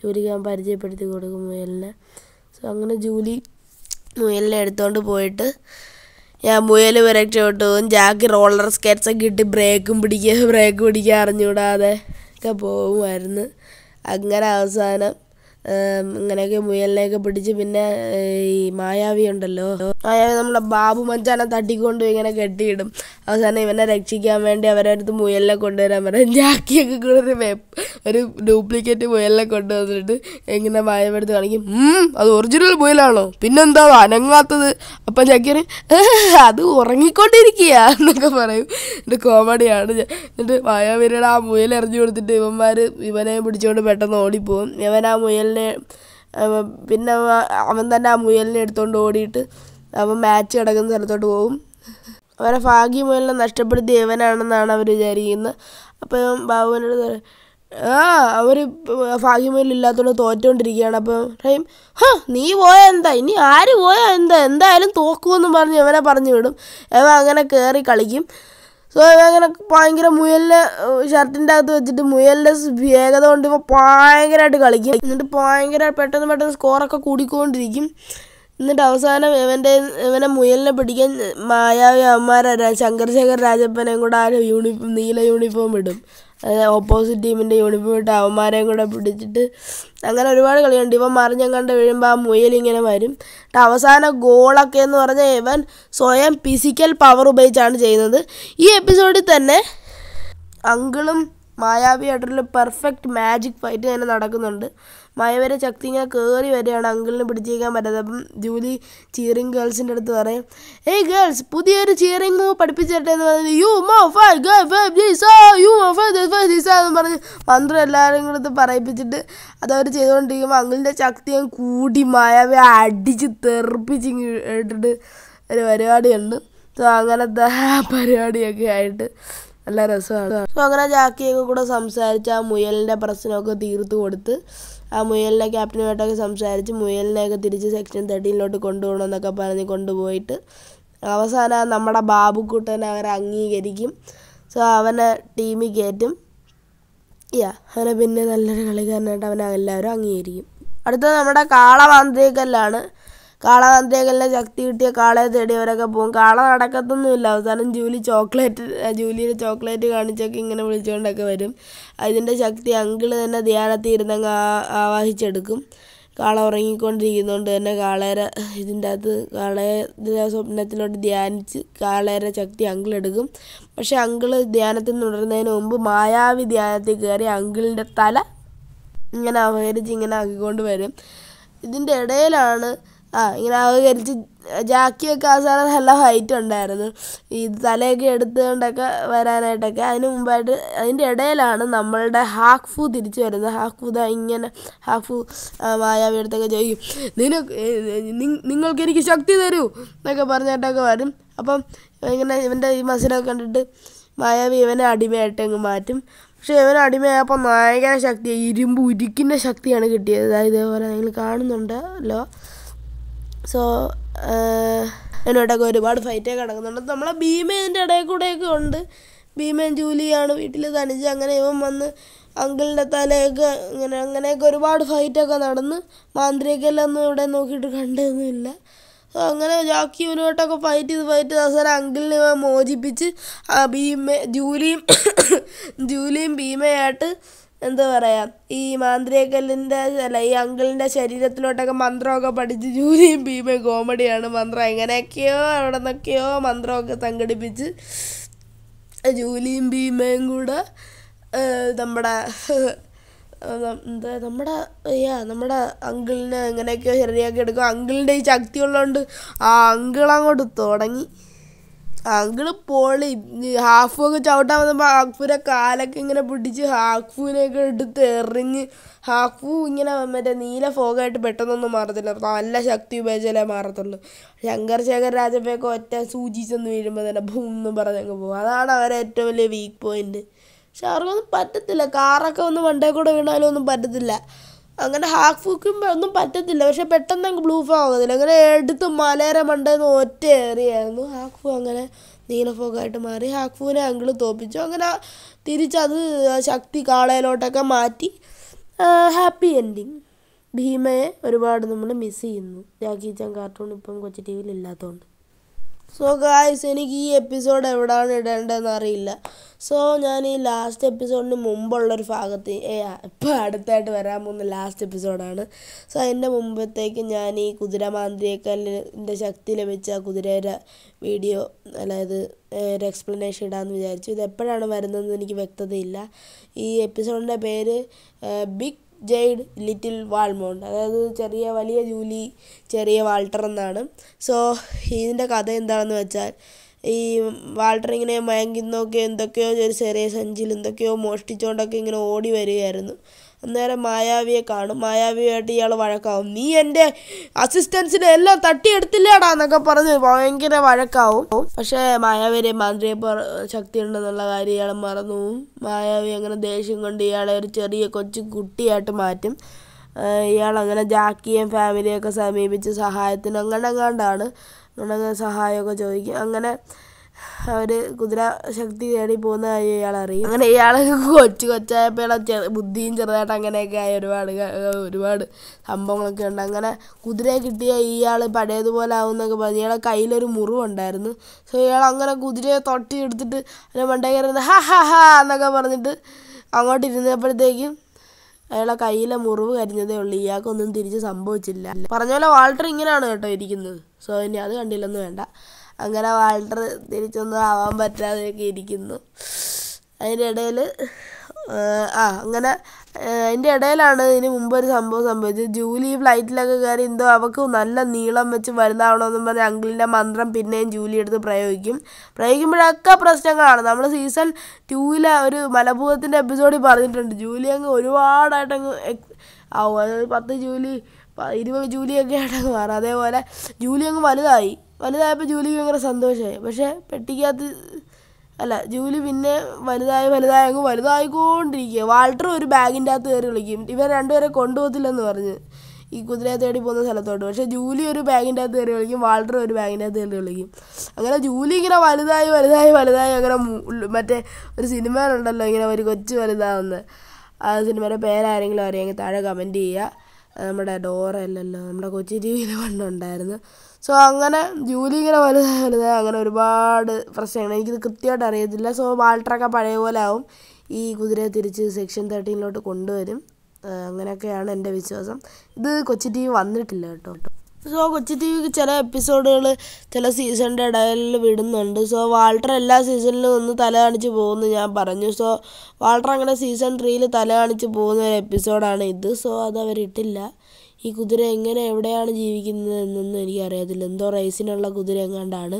ജൂലിക്ക് ഞാൻ പരിചയപ്പെടുത്തി കൊടുക്കും മുയലിനെ. സോ അങ്ങനെ ജൂലി മുയലിനെ എടുത്തുകൊണ്ട് പോയിട്ട് ഞാൻ മുയൽ രക്ഷപ്പെട്ടു പോകും. ജാക്ക് റോളർ സ്കെറ്റ്സ് ഒക്കെ ഇട്ട് ബ്രേക്കും പിടിക്കുക ബ്രേക്ക് പിടിക്കുക അറിഞ്ഞുകൂടാതെ ഒക്കെ പോകുമായിരുന്നു. അങ്ങനെ അവസാനം ഇങ്ങനെയൊക്കെ മുയലിനെയൊക്കെ പിടിച്ച് പിന്നെ ഈ മായാവി ഉണ്ടല്ലോ. മായാവി നമ്മളെ ബാബു മഞ്ചാനെ തട്ടിക്കൊണ്ട് ഇങ്ങനെ കെട്ടിയിടും. അവസാനം ഇവനെ രക്ഷിക്കാൻ വേണ്ടി അവരടുത്ത് മുയലിനെ കൊണ്ടുവരാൻ പറയും. ജാക്കിയൊക്കെ കൂടെ ഒരു വെ- ഒരു ഡ്യൂപ്ലിക്കേറ്റ് മുയലിനെ കൊണ്ടുവന്നിട്ട് ഇങ്ങനെ വായമെടുത്ത് കാണിക്കും. "ഉം, അത് ഒറിജിനൽ മുയലാണോ? പിന്നെന്താ അനങ്ങാത്തത്? അപ്പം ജാക്കിയന് അത് ഉറങ്ങിക്കൊണ്ടിരിക്കുക എന്നൊക്കെ പറയും. എന്നിട്ട് കോമഡിയാണ്. എന്നിട്ട് മായാവീരയുടെ ആ മുയൽ എറിഞ്ഞു കൊടുത്തിട്ട് ഇവന്മാർ ഇവനെ പിടിച്ചുകൊണ്ട് പെട്ടെന്ന് ഓടിപ്പോവും. ഇവൻ ആ മുയലിനെ പിന്നെ അവൻ തന്നെ ആ മുയലിനെ എടുത്തുകൊണ്ട് ഓടിയിട്ട് അവൻ മാച്ച് കിടക്കുന്ന സ്ഥലത്തോട്ട് പോകും അവരെ ഭാഗ്യ മുയലിനെ നഷ്ടപ്പെടുത്തി ഇവനാണെന്നാണ് അവർ വിചാരിക്കുന്നത് അപ്പം ബാബുവിനോട് ആ അവർ ഭാഗ്യമുയൽ ഇല്ലാത്തതുകൊണ്ട് തോറ്റുകൊണ്ടിരിക്കുകയാണ് അപ്പോൾ പറയും ഹ നീ പോയാ എന്താ? ഇനി ആര് പോയാ എന്താ? എന്തായാലും തോക്കുമെന്ന് പറഞ്ഞ് ഇവനെ പറഞ്ഞു വിടും. ഇവ അങ്ങനെ കയറി കളിക്കും. സോ ഇവ അങ്ങനെ ഭയങ്കര മുയലിനെ ഷർട്ടിന്റെ അകത്ത് വെച്ചിട്ട് മുയലിന്റെ വേഗത കൊണ്ട് ഇവ ഭയങ്കരമായിട്ട് കളിക്കും. എന്നിട്ട് ഭയങ്കര പെട്ടെന്ന് പെട്ടെന്ന് സ്കോറൊക്കെ കൂടിക്കൊണ്ടിരിക്കും. എന്നിട്ട് അവസാനം ഇവന്റെ ഇവനെ മുയലിനെ പിടിക്കാൻ മായാവി അമ്മമാരെ ശങ്കർശേഖർ രാജപ്പനെയും കൂടെ ആ യൂണിഫോം നീല യൂണിഫോം ഇടും. ഓപ്പോസിറ്റ് ടീമിന്റെ യൂണിഫോം ഇട്ട് അവന്മാരെയും കൂടെ പിടിച്ചിട്ട് അങ്ങനെ ഒരുപാട് കളിയുണ്ട്. ഇവൻ മറിഞ്ഞം കണ്ട് വീഴുമ്പോൾ ആ മുയൽ ഇങ്ങനെ വരും. എന്നിട്ട് അവസാന ഗോളൊക്കെ എന്ന് പറഞ്ഞാൽ ഇവൻ സ്വയം ഫിസിക്കൽ പവർ ഉപയോഗിച്ചാണ് ചെയ്യുന്നത്. ഈ എപ്പിസോഡിൽ തന്നെ അങ്കിളും മായാവിയായിട്ടുള്ള പെർഫെക്റ്റ് മാജിക് ഫൈറ്റ് തന്നെ നടക്കുന്നുണ്ട്. മായവരെ ശക്തി ഇങ്ങനെ കയറി വരികയാണ്. അങ്കിളിനെ പിടിച്ചേക്കാൻ പറ്റാതെ. അപ്പം ജൂലി ചീറിങ് ഗേൾസിന്റെ അടുത്ത് പറയും ഏയ് ഗേൾസ് പുതിയൊരു ചീറിങ് പഠിപ്പിച്ചിട്ടെ എന്ന് പറഞ്ഞ് യു മോ ഫൈ ഗേ ഫൈ ദിസ യു മോ ഫൈ ഫൈ എന്ന് പറഞ്ഞ് മന്ത്രം എല്ലാവരും കൂടെ പറയിപ്പിച്ചിട്ട് അതവർ ചെയ്തുകൊണ്ടിരിക്കുമ്പോൾ അങ്കിളിന്റെ ശക്തി ഞാൻ കൂടി മായാവി അടിച്ച് തെറിപ്പിച്ച് ഇട്ടിട്ട് ഒരു പരിപാടിയുണ്ട്. സോ അങ്ങനത്തെ പരിപാടിയൊക്കെ ആയിട്ട് നല്ല രസമാണ്. സോ അങ്ങനെ ജാക്കിയൊക്കെ കൂടെ സംസാരിച്ച് ആ മുയലിന്റെ പ്രശ്നമൊക്കെ തീർത്ത് കൊടുത്ത് ആ മുയലിനെ ക്യാപ്റ്റനുമായിട്ടൊക്കെ സംസാരിച്ച് മുയലിനെയൊക്കെ തിരിച്ച് സെക്ഷൻ തേർട്ടീനിലോട്ട് കൊണ്ടുപോകണമെന്നൊക്കെ പറഞ്ഞ് കൊണ്ടുപോയിട്ട് അവസാനം നമ്മുടെ ബാബുക്കുട്ടനെ അവരെ അംഗീകരിക്കും. സോ അവനെ ടീമിൽ കയറ്റും. യാ അവനെ പിന്നെ നല്ലൊരു കളിക്കാരനായിട്ട് അവനെ എല്ലാവരും അംഗീകരിക്കും. അടുത്തത് നമ്മുടെ കാളമാന്ത്രികല്ലാണ് കാളമാന്ത്രികലിനെ ശക്തി കിട്ടിയ കാളയെ തേടിയവരൊക്കെ പോകും. കാള നടക്കത്തൊന്നുമില്ല. അവസാനം ജൂലി ചോക്ലേറ്റ് ജൂലിയുടെ ചോക്ലേറ്റ് കാണിച്ചൊക്കെ ഇങ്ങനെ വിളിച്ചുകൊണ്ടൊക്കെ വരും. അതിന്റെ ശക്തി അങ്കിൾ തന്നെ ധ്യാനത്തിൽ ഇരുന്നങ്ങ് ആവാഹിച്ചെടുക്കും. കാള ഉറങ്ങിക്കൊണ്ടിരിക്കുന്നതുകൊണ്ട് തന്നെ കാളേരെ ഇതിന്റെ അകത്ത് കാളയുടെ സ്വപ്നത്തിലോട്ട് ധ്യാനിച്ച് കാളേരെ ശക്തി അങ്കിൾ എടുക്കും പക്ഷേ അങ്കിൾ ധ്യാനത്തിൽ തുടരുന്നതിന് മുമ്പ് മായാവി ധ്യാനത്തിൽ കയറി അങ്കിളിന്റെ തല ഇങ്ങനെ അപഹരിച്ച് ഇങ്ങനെ ആക്കിക്കൊണ്ട് വരും. ഇതിന്റെ ഇടയിലാണ് ആ ഇങ്ങനെ അപകരിച്ച് ജാക്കിയൊക്കെ അവസാനം നല്ല ഹൈറ്റ് ഉണ്ടായിരുന്നു. ഈ തലയൊക്കെ എടുത്തുകൊണ്ടൊക്കെ വരാനായിട്ടൊക്കെ അതിന് മുമ്പായിട്ട് അതിന്റെ ഇടയിലാണ് നമ്മളുടെ ഹാക്ഫു തിരിച്ചു വരുന്നത്. ഹാക്ഫു ദാ ഇങ്ങനെ ഹാക്ഫു മായാവി അടുത്തൊക്കെ ചോദിക്കും നിനക്ക് നിങ്ങൾക്ക് എനിക്ക് ശക്തി തരൂ എന്നൊക്കെ പറഞ്ഞിട്ടൊക്കെ വരും. അപ്പം ഇങ്ങനെ ഇവന്റെ ഈ മസിലൊക്കെ കണ്ടിട്ട് മായാവി ഇവനെ അടിമയായിട്ട് അങ്ങ് മാറ്റും. പക്ഷേ ഇവൻ അടിമയായപ്പോൾ ഭയങ്കര ശക്തി ഇരുമ്പ് ഉരുക്കിന്റെ ശക്തിയാണ് കിട്ടിയത്. ഇതേപോലെ നിങ്ങൾ കാണുന്നുണ്ട് കാണുന്നുണ്ടല്ലോ. സോ എന്നോട്ടൊക്കെ ഒരുപാട് ഫൈറ്റൊക്കെ നടക്കുന്നുണ്ട്. നമ്മളെ ഭീമേന്റെ ഇടയിൽ കൂടെയൊക്കെ ഉണ്ട്. ഭീമേൻ ജൂലിയാണ് വീട്ടിൽ തനിച്ച് അങ്ങനെ ഇവൻ വന്ന് അങ്കിളിന്റെ തലയൊക്കെ ഇങ്ങനെ അങ്ങനെയൊക്കെ ഒരുപാട് ഫൈറ്റൊക്കെ നടന്ന് മാന്ത്രികല്ലൊന്നും ഇവിടെ നോക്കിയിട്ട് കണ്ടതൊന്നുമില്ല സോ അങ്ങനെ ജാക്കി ഇവനുമായിട്ടൊക്കെ ഫൈറ്റ് ചെയ്ത് ഫൈറ്റ് ചെയ്ത് അവസാനം അങ്കിളിനെ മോചിപ്പിച്ച് ആ ഭീമ ജൂലിയും ജൂലിയും ഭീമയായിട്ട് എന്താ പറയുക ഈ മാന്ത്രികല്ലിന്റെ അല്ല ഈ അങ്കിളിന്റെ ശരീരത്തിലോട്ടൊക്കെ മന്ത്രമൊക്കെ പഠിച്ച് ജൂലിയും ഭീമയും കോമഡിയാണ് മന്ത്രം. എങ്ങനെയൊക്കെയോ അവിടെ നിന്നൊക്കെയോ മന്ത്രമൊക്കെ സംഘടിപ്പിച്ച് ജൂലിയും ഭീമയും കൂടെ നമ്മുടെ എന്താ നമ്മുടെ അയ്യാ നമ്മുടെ അങ്കിളിനെ എങ്ങനെയൊക്കെയോ ശരിയാക്കി എടുക്കും. അങ്കിളിന്റെ ഈ ശക്തി ഉള്ളതുകൊണ്ട് ആ അങ്കിൾ അങ്ങോട്ട് തുടങ്ങി. അങ്കിൾ പൊളി. ഹാഫൊക്കെ ചവിട്ടാൻ വന്നപ്പോൾ ഹാഫുവിനെ കാലൊക്കെ ഇങ്ങനെ പിടിച്ച് ഹാഫുവിനെയൊക്കെ എടുത്ത് എറിഞ്ഞ് ഹാഫു ഇങ്ങനെ മറ്റേ നീല ഫോഗായിട്ട് പെട്ടെന്നൊന്നും മാറത്തില്ല. നല്ല ശക്തി ഉപയോഗിച്ചാലേ മാറത്തുള്ളൂ. ശങ്കർ ശേഖർ രാജപ്പയൊക്കെ ഒറ്റ സൂചി വീഴുമ്പോൾ തന്നെ ഭൂന്നും പറഞ്ഞങ്ങ് പോകും. അതാണ് അവരെ ഏറ്റവും വലിയ വീക്ക് പോയിന്റ് പക്ഷെ അവർക്കൊന്നും പറ്റത്തില്ല. കാറൊക്കെ ഒന്ന് വണ്ടേ കൂടെ വീണാലും ഒന്നും പറ്റത്തില്ല. അങ്ങനെ ഹാഫ് ഫൂക്കുമ്പോൾ ഒന്നും പറ്റത്തില്ല. പക്ഷെ പെട്ടെന്ന് അങ്ങ് ബ്ലൂ ഫോ അങ്ങനെ എടുത്ത് മലയര മണ്ടെന്ന് ഒറ്റ ഏറിയായിരുന്നു. ഹാക്ഫു അങ്ങനെ നീലഫോക്കായിട്ട് മാറി. ഹാക്ഫുവിനെ അങ്കിൾ തോപ്പിച്ചു. അങ്ങനെ തിരിച്ചത് ശക്തി കാളയിലോട്ടൊക്കെ മാറ്റി. Happy ending. ഭീമയെ ഒരുപാട് നമ്മൾ മിസ് ചെയ്യുന്നു. രാഖീച്ചൻ ചാൻ കാർട്ടൂൺ ഇപ്പം കൊച്ചു ടി വിയിൽ ഇല്ലാത്തതുകൊണ്ട് സോ ഗായ്സ് എനിക്ക് ഈ എപ്പിസോഡ് എവിടെയാണ് ഇടേണ്ടതെന്ന് അറിയില്ല. സോ ഞാൻ ഈ ലാസ്റ്റ് എപ്പിസോഡിന് മുമ്പുള്ളൊരു ഭാഗത്ത് ഇപ്പം അടുത്തായിട്ട് വരാൻ പോകുന്ന ലാസ്റ്റ് എപ്പിസോഡാണ് സോ അതിന്റെ മുമ്പത്തേക്ക് ഞാൻ ഈ കുതിരമാന്ത്രിയേക്കാലിന്റെ ശക്തി ലഭിച്ച കുതിരയുടെ വീഡിയോ അതായത് ഒരു എക്സ്പ്ലനേഷൻ ഇടാമെന്ന് വിചാരിച്ചു. ഇത് എപ്പോഴാണ് വരുന്നതെന്ന് എനിക്ക് വ്യക്തതയില്ല. ഈ എപ്പിസോഡിന്റെ പേര് ബിഗ് ജെയ്ഡ് ലിറ്റിൽ വാൾമോണ്ട്. അതായത് ചെറിയ വലിയ ജൂലി ചെറിയ വാൾട്ടർ എന്നാണ്. സോ ഇതിന്റെ കഥ എന്താണെന്ന് വെച്ചാൽ ഈ വാൾട്ടർ ഇങ്ങനെ മയങ്ങുന്നൊക്കെ എന്തൊക്കെയോ ഒരു ചെറിയ സഞ്ചിയിൽ എന്തൊക്കെയോ മോഷ്ടിച്ചുകൊണ്ടൊക്കെ ഇങ്ങനെ ഓടി വരികയായിരുന്നു. അന്നേരം മായാവിയെ കാണും. മായാവിയായിട്ട് ഇയാൾ വഴക്കാവും. നീ എന്റെ അസിസ്റ്റൻസിനെ എല്ലാം തട്ടിയെടുത്തില്ലേടാ എന്നൊക്കെ പറഞ്ഞ് ഭയങ്കര വഴക്കാവും. പക്ഷേ മായാവിയെ മാന്ത്രിയെ ശക്തി ഉണ്ടെന്നുള്ള കാര്യം ഇയാൾ മറന്നു മായാവി അങ്ങനെ ദേഷ്യം കൊണ്ട് ഇയാളെ ഒരു ചെറിയ കൊച്ചു കുട്ടിയായിട്ട് മാറ്റും. ഇയാൾ അങ്ങനെ ജാക്കിയും ഫാമിലിയൊക്കെ സമീപിച്ച് സഹായത്തിന് അങ്ങനെ അങ്ങാണ്ടാണ് അങ്ങനെ സഹായമൊക്കെ ചോദിക്കും. അങ്ങനെ അവർ കുതിര ശക്തി തേടി പോകുന്നതായി ഇയാൾ അറിയും അങ്ങനെ ഇയാൾ കൊച്ചു കൊച്ചായപ്പോൾ ബുദ്ധിയും ചെറുതായിട്ട് അങ്ങനെയൊക്കെ ആയ ഒരുപാട് ഒരുപാട് സംഭവങ്ങളൊക്കെ ഉണ്ട്. അങ്ങനെ കുതിരയെ കിട്ടിയ ഇയാൾ പഴയതുപോലെ ആവുന്നൊക്കെ പറഞ്ഞു. ഇയാളെ കയ്യിലൊരു മുറിവുണ്ടായിരുന്നു. സോ ഇയാൾ അങ്ങനെ കുതിരയെ തൊട്ടി എടുത്തിട്ട് അതിനെ മണ്ടേ കയറുന്നത് ഹാ ഹാ ഹാ എന്നൊക്കെ പറഞ്ഞിട്ട് അങ്ങോട്ട് ഇരുന്നപ്പോഴത്തേക്കും അയാളെ കയ്യിലെ മുറിവ് കരിഞ്ഞതേ ഉള്ളൂ. ഇയാൾക്കൊന്നും തിരിച്ച് സംഭവിച്ചില്ല. പറഞ്ഞ പോലെ വാൾട്ടർ ഇങ്ങനെയാണ് കേട്ടോ ഇരിക്കുന്നത്. സോ ഇനി അത് കണ്ടില്ലെന്ന് വേണ്ട. അങ്ങനെ വാൾട്ടർ തിരിച്ചൊന്നും ആവാൻ പറ്റാതെയൊക്കെ ഇരിക്കുന്നു. അതിന്റെ ഇടയിൽ ആ അങ്ങനെ അതിന്റെ ഇടയിലാണ് ഇതിന് മുമ്പ് ഒരു സംഭവം സംഭവിച്ചത്. ജൂലി ഫ്ലൈറ്റിലൊക്കെ കയറി എന്തോ അവൾക്ക് നല്ല നീളം വെച്ച് വലുതാവണമെന്നും പറഞ്ഞ് അങ്കിളിന്റെ മന്ത്രം പിന്നെയും ജൂലി എടുത്ത് പ്രയോഗിക്കും. പ്രയോഗിക്കുമ്പോഴൊക്കെ പ്രശ്നങ്ങളാണ്. നമ്മൾ സീസൺ ടൂവിലെ ഒരു മലഭൂതത്തിന്റെ എപ്പിസോഡിൽ പറഞ്ഞിട്ടുണ്ട്. ജൂലി അങ്ങ് ഒരുപാടായിട്ടങ്ങ് ആവും അതായത് പത്ത് ജൂലി ഇരുപത് ജൂലിയൊക്കെ ആയിട്ടങ്ങ് മാറും. അതേപോലെ ജൂലി അങ്ങ് വലുതായി. വലുതായപ്പോൾ ജൂലിക്ക് ഭയങ്കര സന്തോഷമായി. പക്ഷേ പെട്ടിക്കകത്ത് അല്ല ജൂലി പിന്നെ വലുതായി വലുതായി അങ്ങ് വലുതായിക്കൊണ്ടിരിക്കുക വാൾട്ടർ ഒരു ബാഗിന്റെ അകത്ത് കയറി വിളിക്കും. ഇവർ രണ്ടുപേരെ കൊണ്ടുപോകത്തില്ലെന്ന് പറഞ്ഞ് ഈ കുതിരയെ തേടി പോകുന്ന സ്ഥലത്തോട്ട്. പക്ഷേ ജൂലി ഒരു ബാഗിന്റെ അകത്ത് കയറി വിളിക്കും. വാൾട്ടർ ഒരു ബാഗിന്റെ അകത്ത് കയറി വിളിക്കും. അങ്ങനെ ജൂലി ഇങ്ങനെ വലുതായി വലുതായി വലുതായി അങ്ങനെ മറ്റേ ഒരു സിനിമയിലുണ്ടല്ലോ ഇങ്ങനെ ഒരു കൊച്ചു വലുതാവുന്ന. ആ സിനിമയുടെ പേരാരെങ്കിലും അറിയാമെങ്കിൽ താഴെ കമന്റ് ചെയ്യുക. നമ്മുടെ ഡോറ അല്ലല്ലോ നമ്മുടെ കൊച്ചി ടി വിയിൽ പണ്ടുണ്ടായിരുന്നു സോ അങ്ങനെ ജൂലി ഇങ്ങനെ വലുതായി വലുതായി അങ്ങനെ ഒരുപാട് പ്രശ്നങ്ങൾ. എനിക്കിത് കൃത്യമായിട്ട് അറിയത്തില്ല. സോ വാൾട്ടറൊക്കെ പഴയ പോലെ ആവും. ഈ കുതിരയെ തിരിച്ച് സെക്ഷൻ തേർട്ടീനിലോട്ട് കൊണ്ടുവരും. അങ്ങനെയൊക്കെയാണ് എന്റെ വിശ്വാസം. ഇത് കൊച്ചി ടി വി വന്നിട്ടില്ല കേട്ടോ. സോ കൊച്ചി ടി വിക്ക് ചില എപ്പിസോഡുകൾ ചില സീസണിന്റെ ഇടയിൽ വിടുന്നുണ്ട്. സോ വാൾട്ടർ എല്ലാ സീസണിലും ഒന്ന് തല കാണിച്ച് പോകുമെന്ന് ഞാൻ പറഞ്ഞു. സോ വാൾട്ടർ അങ്ങനെ സീസൺ ത്രീയിൽ തല കാണിച്ച് പോകുന്ന ഒരു എപ്പിസോഡാണ് ഇത്. സോ അത് അവരിട്ടില്ല ഈ കുതിര എങ്ങനെ എവിടെയാണ് ജീവിക്കുന്നത് എന്നൊന്നും എനിക്കറിയത്തില്ല. എന്തോ റേസിനുള്ള കുതിര എങ്ങാണ്ടാണ്.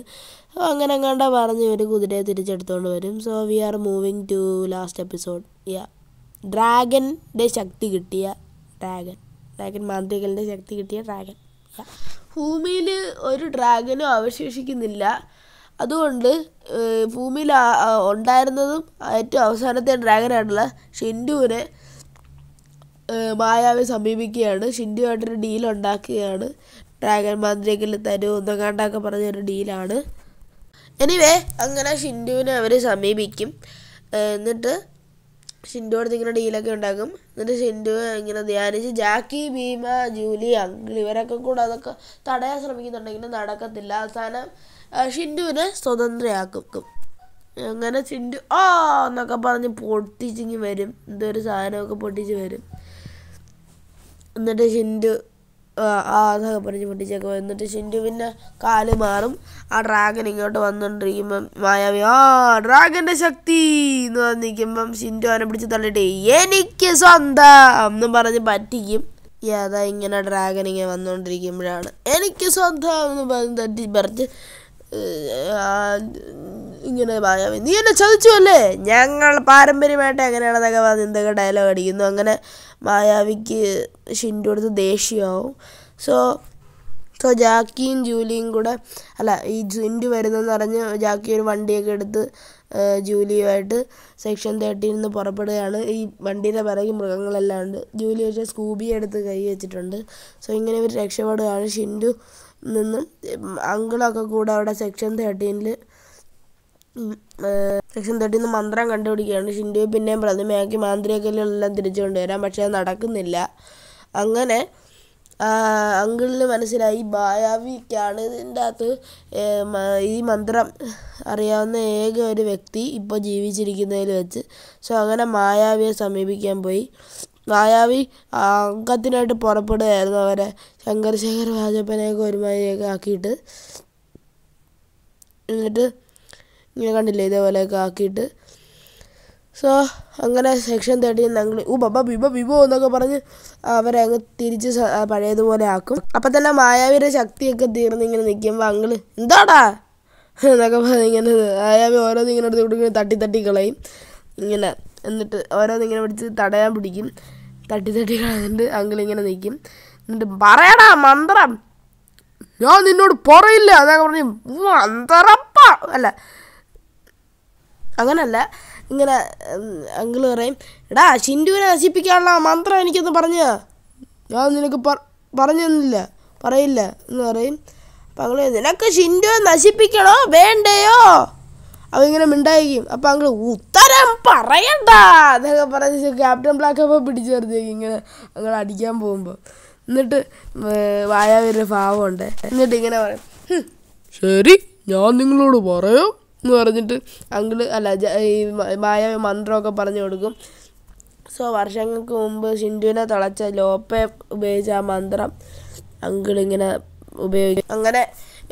അങ്ങനെ എങ്ങാണ്ടാ പറഞ്ഞ് ഒരു കുതിരയെ തിരിച്ചെടുത്തുകൊണ്ട് വരും. So we are moving to last episode yeah ഡ്രാഗന്റെ ശക്തി കിട്ടിയ ഡ്രാഗൻ. ഡ്രാഗൻ മാന്ത്രികലിന്റെ ശക്തി കിട്ടിയ ഡ്രാഗൻ. ഭൂമിയിൽ ഒരു ഡ്രാഗനും അവശേഷിക്കുന്നില്ല. അതുകൊണ്ട് ഭൂമിയിൽ ഉണ്ടായിരുന്നതും ഏറ്റവും അവസാനത്തെ ഡ്രാഗനായിട്ടുള്ള ഷിൻഡുവിനെ മായാവി സമീപിക്കുകയാണ്. ഷിൻഡുമായിട്ടൊരു ഡീൽ ഉണ്ടാക്കുകയാണ്. ഡ്രാഗൺ മാന്ത്രികയിൽ തരൂ ഒന്നങ്ങാണ്ടൊക്കെ പറഞ്ഞൊരു ഡീലാണ് എനിവേ അങ്ങനെ ഷിൻഡുവിനെ അവർ സമീപിക്കും. എന്നിട്ട് ഷിൻഡു അടുത്ത് ഇങ്ങനെ ഡീലൊക്കെ ഉണ്ടാക്കും എന്നിട്ട് ഷിൻഡു ഇങ്ങനെ ധ്യാനിച്ച് ജാക്കി ഭീമ ജൂലി അങ്കിൾ ഇവരൊക്കെ കൂടെ അതൊക്കെ തടയാൻ ശ്രമിക്കുന്നുണ്ടെങ്കിലും നടക്കത്തില്ല. അവസാനം ഷിൻഡുവിനെ സ്വതന്ത്രയാക്കും. അങ്ങനെ ഷിൻഡു ആ എന്നൊക്കെ പറഞ്ഞ് പൊട്ടിച്ചിങ്ങി വരും. എന്തോ ഒരു സാധനമൊക്കെ പൊട്ടിച്ച് വരും. എന്നിട്ട് ഷിൻഡു ആ അതൊക്കെ പറഞ്ഞ് പൊട്ടിച്ചൊക്കെ എന്നിട്ട് ഷിൻഡു പിന്നെ കാൽ മാറും. ആ ഡ്രാഗൻ ഇങ്ങോട്ട് വന്നുകൊണ്ടിരിക്കുമ്പം മായാവി ആ ഡ്രാഗന്റെ ശക്തി! എന്ന് പറഞ്ഞിരിക്കുമ്പം ഷിൻഡു അവനെ പിടിച്ച് തള്ളിയിട്ട് എനിക്ക് സ്വന്തം! എന്നും പറഞ്ഞ് പറ്റിക്കും. അതാ ഇങ്ങനെ ഡ്രാഗൻ ഇങ്ങനെ വന്നുകൊണ്ടിരിക്കുമ്പോഴാണ് എനിക്ക് സ്വന്തം! എന്ന് പറഞ്ഞ് തട്ടി പറഞ്ഞ് ഇങ്ങനെ മായാവി നീ എന്നെ ചതിച്ചു അല്ലേ? ഞങ്ങൾ പാരമ്പര്യമായിട്ട് എങ്ങനെയാണെന്നൊക്കെ പറഞ്ഞ് എന്തൊക്കെ ഡയലോഗ് അടിക്കുന്നു. അങ്ങനെ മായാവിക്ക് ഷിൻഡു അടുത്ത് ദേഷ്യമാവും. സോ സോ ജാക്കിയും ജൂലിയും കൂടെ അല്ല ഈ ജിൻഡു വരുന്നെന്ന് പറഞ്ഞ് ജാക്കി ഒരു വണ്ടിയൊക്കെ എടുത്ത് ജൂലിയുമായിട്ട് സെക്ഷൻ തേർട്ടിയിൽ നിന്ന് പുറപ്പെടുകയാണ്. ഈ വണ്ടിയുടെ പിറകിൽ മൃഗങ്ങളെല്ലാം ഉണ്ട്. ജൂലി പക്ഷേ സ്കൂബി എടുത്ത് കൈ വെച്ചിട്ടുണ്ട്. സോ ഇങ്ങനെ ഇവർ രക്ഷപ്പെടുകയാണ്. ഷിൻഡു നിന്നും അങ്കിളൊക്കെ കൂടെ അവിടെ സെക്ഷൻ തേർട്ടീനിൽ സെക്ഷൻ തേർട്ടീന്ന് മന്ത്രം കണ്ടുപിടിക്കുകയാണ്. ഷിൻഡുയെ പിന്നെയും പ്രതിമയാക്കി മാന്ത്രികക്കല്ലുകളെല്ലാം തിരിച്ചു കൊണ്ടുവരാം പക്ഷേ അത് നടക്കുന്നില്ല. അങ്ങനെ അങ്കിളിന് മനസ്സിലായി മായാവിക്കാണ് ഇതിന്റെ അകത്ത് ഈ മന്ത്രം അറിയാവുന്ന ഏക ഒരു വ്യക്തി ഇപ്പോൾ ജീവിച്ചിരിക്കുന്നതിൽ വെച്ച്. സോ അങ്ങനെ മായാവിയെ സമീപിക്കാൻ പോയി. മായാവി അംഗത്തിനായിട്ട് പുറപ്പെടുകയായിരുന്നു അവരെ. ശങ്കർശേഖർ വാജപ്പനെയൊക്കെ ഒരുമാതിരിയൊക്കെ ആക്കിയിട്ട്. എന്നിട്ട് ഇങ്ങനെ കണ്ടില്ലേ? ഇതേപോലെയൊക്കെ ആക്കിയിട്ട്. സോ അങ്ങനെ സെക്ഷൻ തേർട്ടീൻ ഞങ്ങൾ ഊ ബബ ബിബ ബിബോ എന്നൊക്കെ പറഞ്ഞ് അവരെ അങ്ങ് തിരിച്ച് പഴയതുപോലെ ആക്കും. അപ്പം തന്നെ മായാവിയുടെ ശക്തിയൊക്കെ തീർന്ന് ഇങ്ങനെ നിൽക്കുമ്പോൾ അങ്ങൾ എന്താടാ? എന്നൊക്കെ പറഞ്ഞ് ഇങ്ങനെ മായാവി ഓരോന്ന് ഇങ്ങനെ എടുത്ത് ഇങ്ങനെ തട്ടി തട്ടി കളയും. ഇങ്ങനെ എന്നിട്ട് ഓരോന്ന് ഇങ്ങനെ പിടിച്ച് തടയാൻ പിടിക്കും. തട്ടി തട്ടി കളഞ്ഞിട്ട് ഇങ്ങനെ നിൽക്കും എന്നിട്ട് പറയടാ മന്ത്രം. ഞാൻ നിന്നോട് പറയില്ല എന്നൊക്കെ പറഞ്ഞു മന്ത്രപ്പ അല്ല അങ്ങനല്ല. ഇങ്ങനെ അങ്കിൾ പറയും എടാ ഷിൻഡുവിനെ നശിപ്പിക്കാനുള്ള മന്ത്രം എനിക്കൊന്ന് പറഞ്ഞു ഞാൻ നിനക്ക് പറ- പറഞ്ഞു പറയില്ല എന്ന് പറയും. അപ്പം അങ്കിൾ നിനക്ക് ഷിൻഡുവെ നശിപ്പിക്കണോ? വേണ്ടയോ? അവ ഇങ്ങനെ മിണ്ടായിരിക്കും. അപ്പം അങ്ങൾ ഉത്തരം പറയണ്ട എന്നൊക്കെ പറഞ്ഞ് ക്യാപ്റ്റൻ ബ്ലാക്ക് അപ്പോൾ പിടിച്ചു നിർത്തിയേക്കും ഇങ്ങനെ അങ്ങൾ അടിക്കാൻ പോകുമ്പോൾ എന്നിട്ട് വായാവൊരു ഭാവമുണ്ട് എന്നിട്ട് ഇങ്ങനെ പറയും "ഹും, ശരി ഞാൻ നിങ്ങളോട് പറയാം. എന്ന് പറഞ്ഞിട്ട് അങ്കിൾ അല്ല ഈ മായ മന്ത്രമൊക്കെ പറഞ്ഞു കൊടുക്കും. സോ വർഷങ്ങൾക്ക് മുമ്പ് സിന്ധുവിനെ തളച്ച ലോപ്പെ ഉപയോഗിച്ച ആ മന്ത്രം അങ്കിൾ ഉപയോഗിക്കും. അങ്ങനെ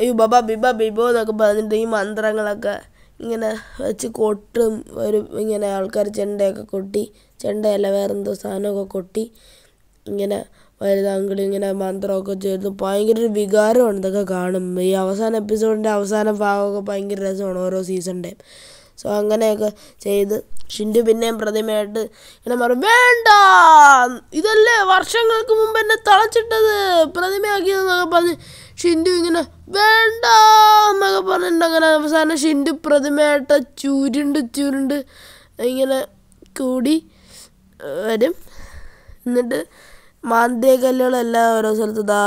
ഈ ബബ ബിബ ബിബോ എന്നൊക്കെ പറഞ്ഞിട്ട് ഈ മന്ത്രങ്ങളൊക്കെ ഇങ്ങനെ വെച്ച് കൊട്ടും. ഒരു ഇങ്ങനെ ആൾക്കാർ ചെണ്ടയൊക്കെ കൊട്ടി ചെണ്ടയല്ല വേറെന്തോ സാധനമൊക്കെ കൊട്ടി ഇങ്ങനെ വരുന്ന അങ്കിൾ ഇങ്ങനെ മന്ത്രമൊക്കെ ചേർത്ത് ഭയങ്കര ഒരു വികാരമാണ് ഇതൊക്കെ കാണും ഈ അവസാന എപ്പിസോഡിന്റെ അവസാന ഭാഗമൊക്കെ ഭയങ്കര രസമാണ് ഓരോ സീസണിന്റെയും. സോ അങ്ങനെയൊക്കെ ചെയ്ത് ഷിൻഡു പിന്നെയും പ്രതിമയായിട്ട് ഇങ്ങനെ പറയും വേണ്ട! ഇതല്ലേ വർഷങ്ങൾക്ക് മുമ്പ് എന്നെ തളച്ചിട്ടത് പ്രതിമയാക്കിയതെന്നൊക്കെ പറഞ്ഞ് ഷിൻഡു ഇങ്ങനെ വേണ്ട! എന്നൊക്കെ പറഞ്ഞിട്ട് അങ്ങനെ അവസാനം ഷിൻഡു പ്രതിമയായിട്ട് ചുരുണ്ട് ചുരുണ്ട് ഇങ്ങനെ കൂടി വരും. എന്നിട്ട് മാന്ത്രികല്ലുകളെല്ലാം ഓരോ സ്ഥലത്ത് ദാ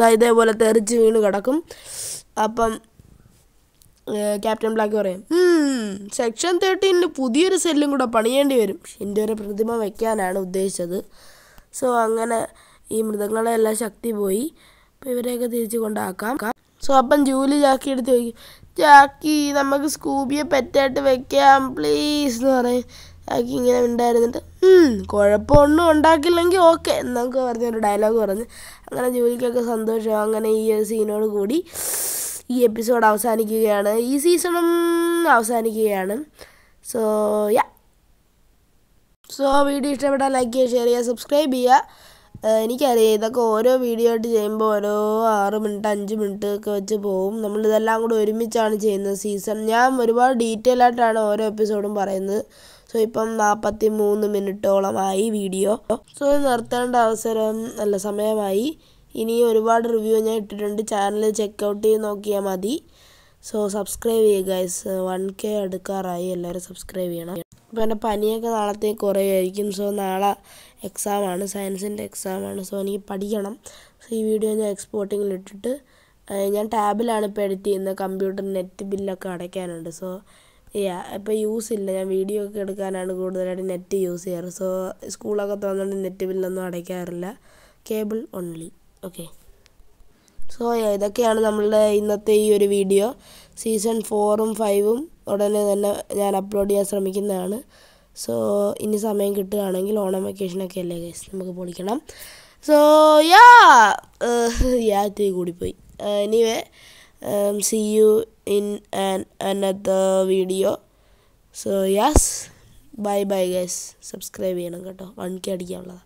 ദാ ഇതേപോലെ തെറിച്ച് വീണ് കിടക്കും. അപ്പം ക്യാപ്റ്റൻ ബ്ലാക്ക് പറയും സെക്ഷൻ തേർട്ടീനിന് പുതിയൊരു സെല്ലും കൂടെ പണിയേണ്ടി വരും. എന്റെ ഒരു പ്രതിമ വയ്ക്കാനാണ് ഉദ്ദേശിച്ചത്. സോ അങ്ങനെ ഈ മൃഗങ്ങളെല്ലാം ശക്തി പോയി. അപ്പോൾ ഇവരെയൊക്കെ തിരിച്ചു കൊണ്ടാക്കാം. സോ അപ്പം ജൂലി ജാക്കി എടുത്ത് ചോദിക്കും ജാക്കി നമുക്ക് സ്കൂബിയെ പെറ്റായിട്ട് വെക്കാം പ്ലീസ് എന്ന് പറയും. ജാക്കി ഇങ്ങനെ ഉണ്ടായിരുന്നിട്ട് "ഉം, കുഴപ്പമൊന്നും ഉണ്ടാക്കില്ലെങ്കിൽ ഓക്കെ എന്നൊക്കെ പറഞ്ഞൊരു ഡയലോഗ് പറഞ്ഞ് അങ്ങനെ ജോലിക്കൊക്കെ സന്തോഷം. അങ്ങനെ ഈ സീനോട് കൂടി ഈ എപ്പിസോഡ് അവസാനിക്കുകയാണ്. ഈ സീസണും അവസാനിക്കുകയാണ്. സോ യാ സോ വീഡിയോ ഇഷ്ടപ്പെട്ടാൽ ലൈക്ക് ചെയ്യുക ഷെയർ ചെയ്യുക സബ്സ്ക്രൈബ് ചെയ്യുക. എനിക്കറിയാം ഇതൊക്കെ ഓരോ വീഡിയോ ആയിട്ട് ചെയ്യുമ്പോൾ ഓരോ ആറ് മിനിറ്റ് അഞ്ച് മിനിറ്റ് ഒക്കെ വെച്ച് പോകും. നമ്മളിതെല്ലാം കൂടെ ഒരുമിച്ചാണ് ചെയ്യുന്നത് സീസൺ ഞാൻ ഒരുപാട് ഡീറ്റെയിൽ ആയിട്ടാണ് ഓരോ എപ്പിസോഡും പറയുന്നത്. സോ ഇപ്പം നാൽപ്പത്തി മൂന്ന് മിനിറ്റോളമായി വീഡിയോ. സോ നിർത്തേണ്ട അവസരം അല്ല സമയമായി. ഇനി ഒരുപാട് റിവ്യൂ ഞാൻ ഇട്ടിട്ടുണ്ട്. ചാനൽ ചെക്കൗട്ട് ചെയ്ത് നോക്കിയാൽ മതി. സോ സബ്സ്ക്രൈബ് ചെയ്യുക ഗൈസ് വൺ കെ എടുക്കാറായി എല്ലാവരും സബ്സ്ക്രൈബ് ചെയ്യണം. അപ്പോൾ എന്റെ പനിയൊക്കെ നാളത്തേക്ക് കുറയുമായിരിക്കും സോ നാളെ എക്സാമാണ് സയൻസിന്റെ എക്സാമാണ് സോ എനിക്ക് പഠിക്കണം. സോ ഈ വീഡിയോ ഞാൻ എക്സ്പോർട്ടിങ്ങിൽ ഇട്ടിട്ട് ഞാൻ ടാബിലാണ് ഇപ്പോൾ എഡിറ്റ് ചെയ്യുന്നത്. കമ്പ്യൂട്ടർ നെറ്റ് ബില്ലൊക്കെ അടയ്ക്കാനുണ്ട്. സോ യാ ഇപ്പോൾ യൂസ് ഇല്ല. ഞാൻ വീഡിയോ ഒക്കെ എടുക്കാനാണ് കൂടുതലായിട്ട് നെറ്റ് യൂസ് ചെയ്യാറ്. സോ സ്കൂളൊക്കെ തുറന്നുകൊണ്ട് നെറ്റ് ബില്ലൊന്നും അടയ്ക്കാറില്ല. കേബിൾ ഓൺലി ഓക്കെ സോ ഇതൊക്കെയാണ് നമ്മളുടെ ഇന്നത്തെ ഈ ഒരു വീഡിയോ സീസൺ ഫോറും ഫൈവും ഉടനെ തന്നെ ഞാൻ അപ്ലോഡ് ചെയ്യാൻ ശ്രമിക്കുന്നതാണ്. സോ ഇനി സമയം കിട്ടുകയാണെങ്കിൽ ഓണം വെക്കേഷനൊക്കെ അല്ലേ ഗൈസ് നമുക്ക് പൊളിക്കണം. സോ യാ യാ കൂടിപ്പോയി anyway see you in an another video so yes bye bye guys subscribe ചെയ്യണം കേട്ടോ. One K അടിക്കാനുള്ളതാണ്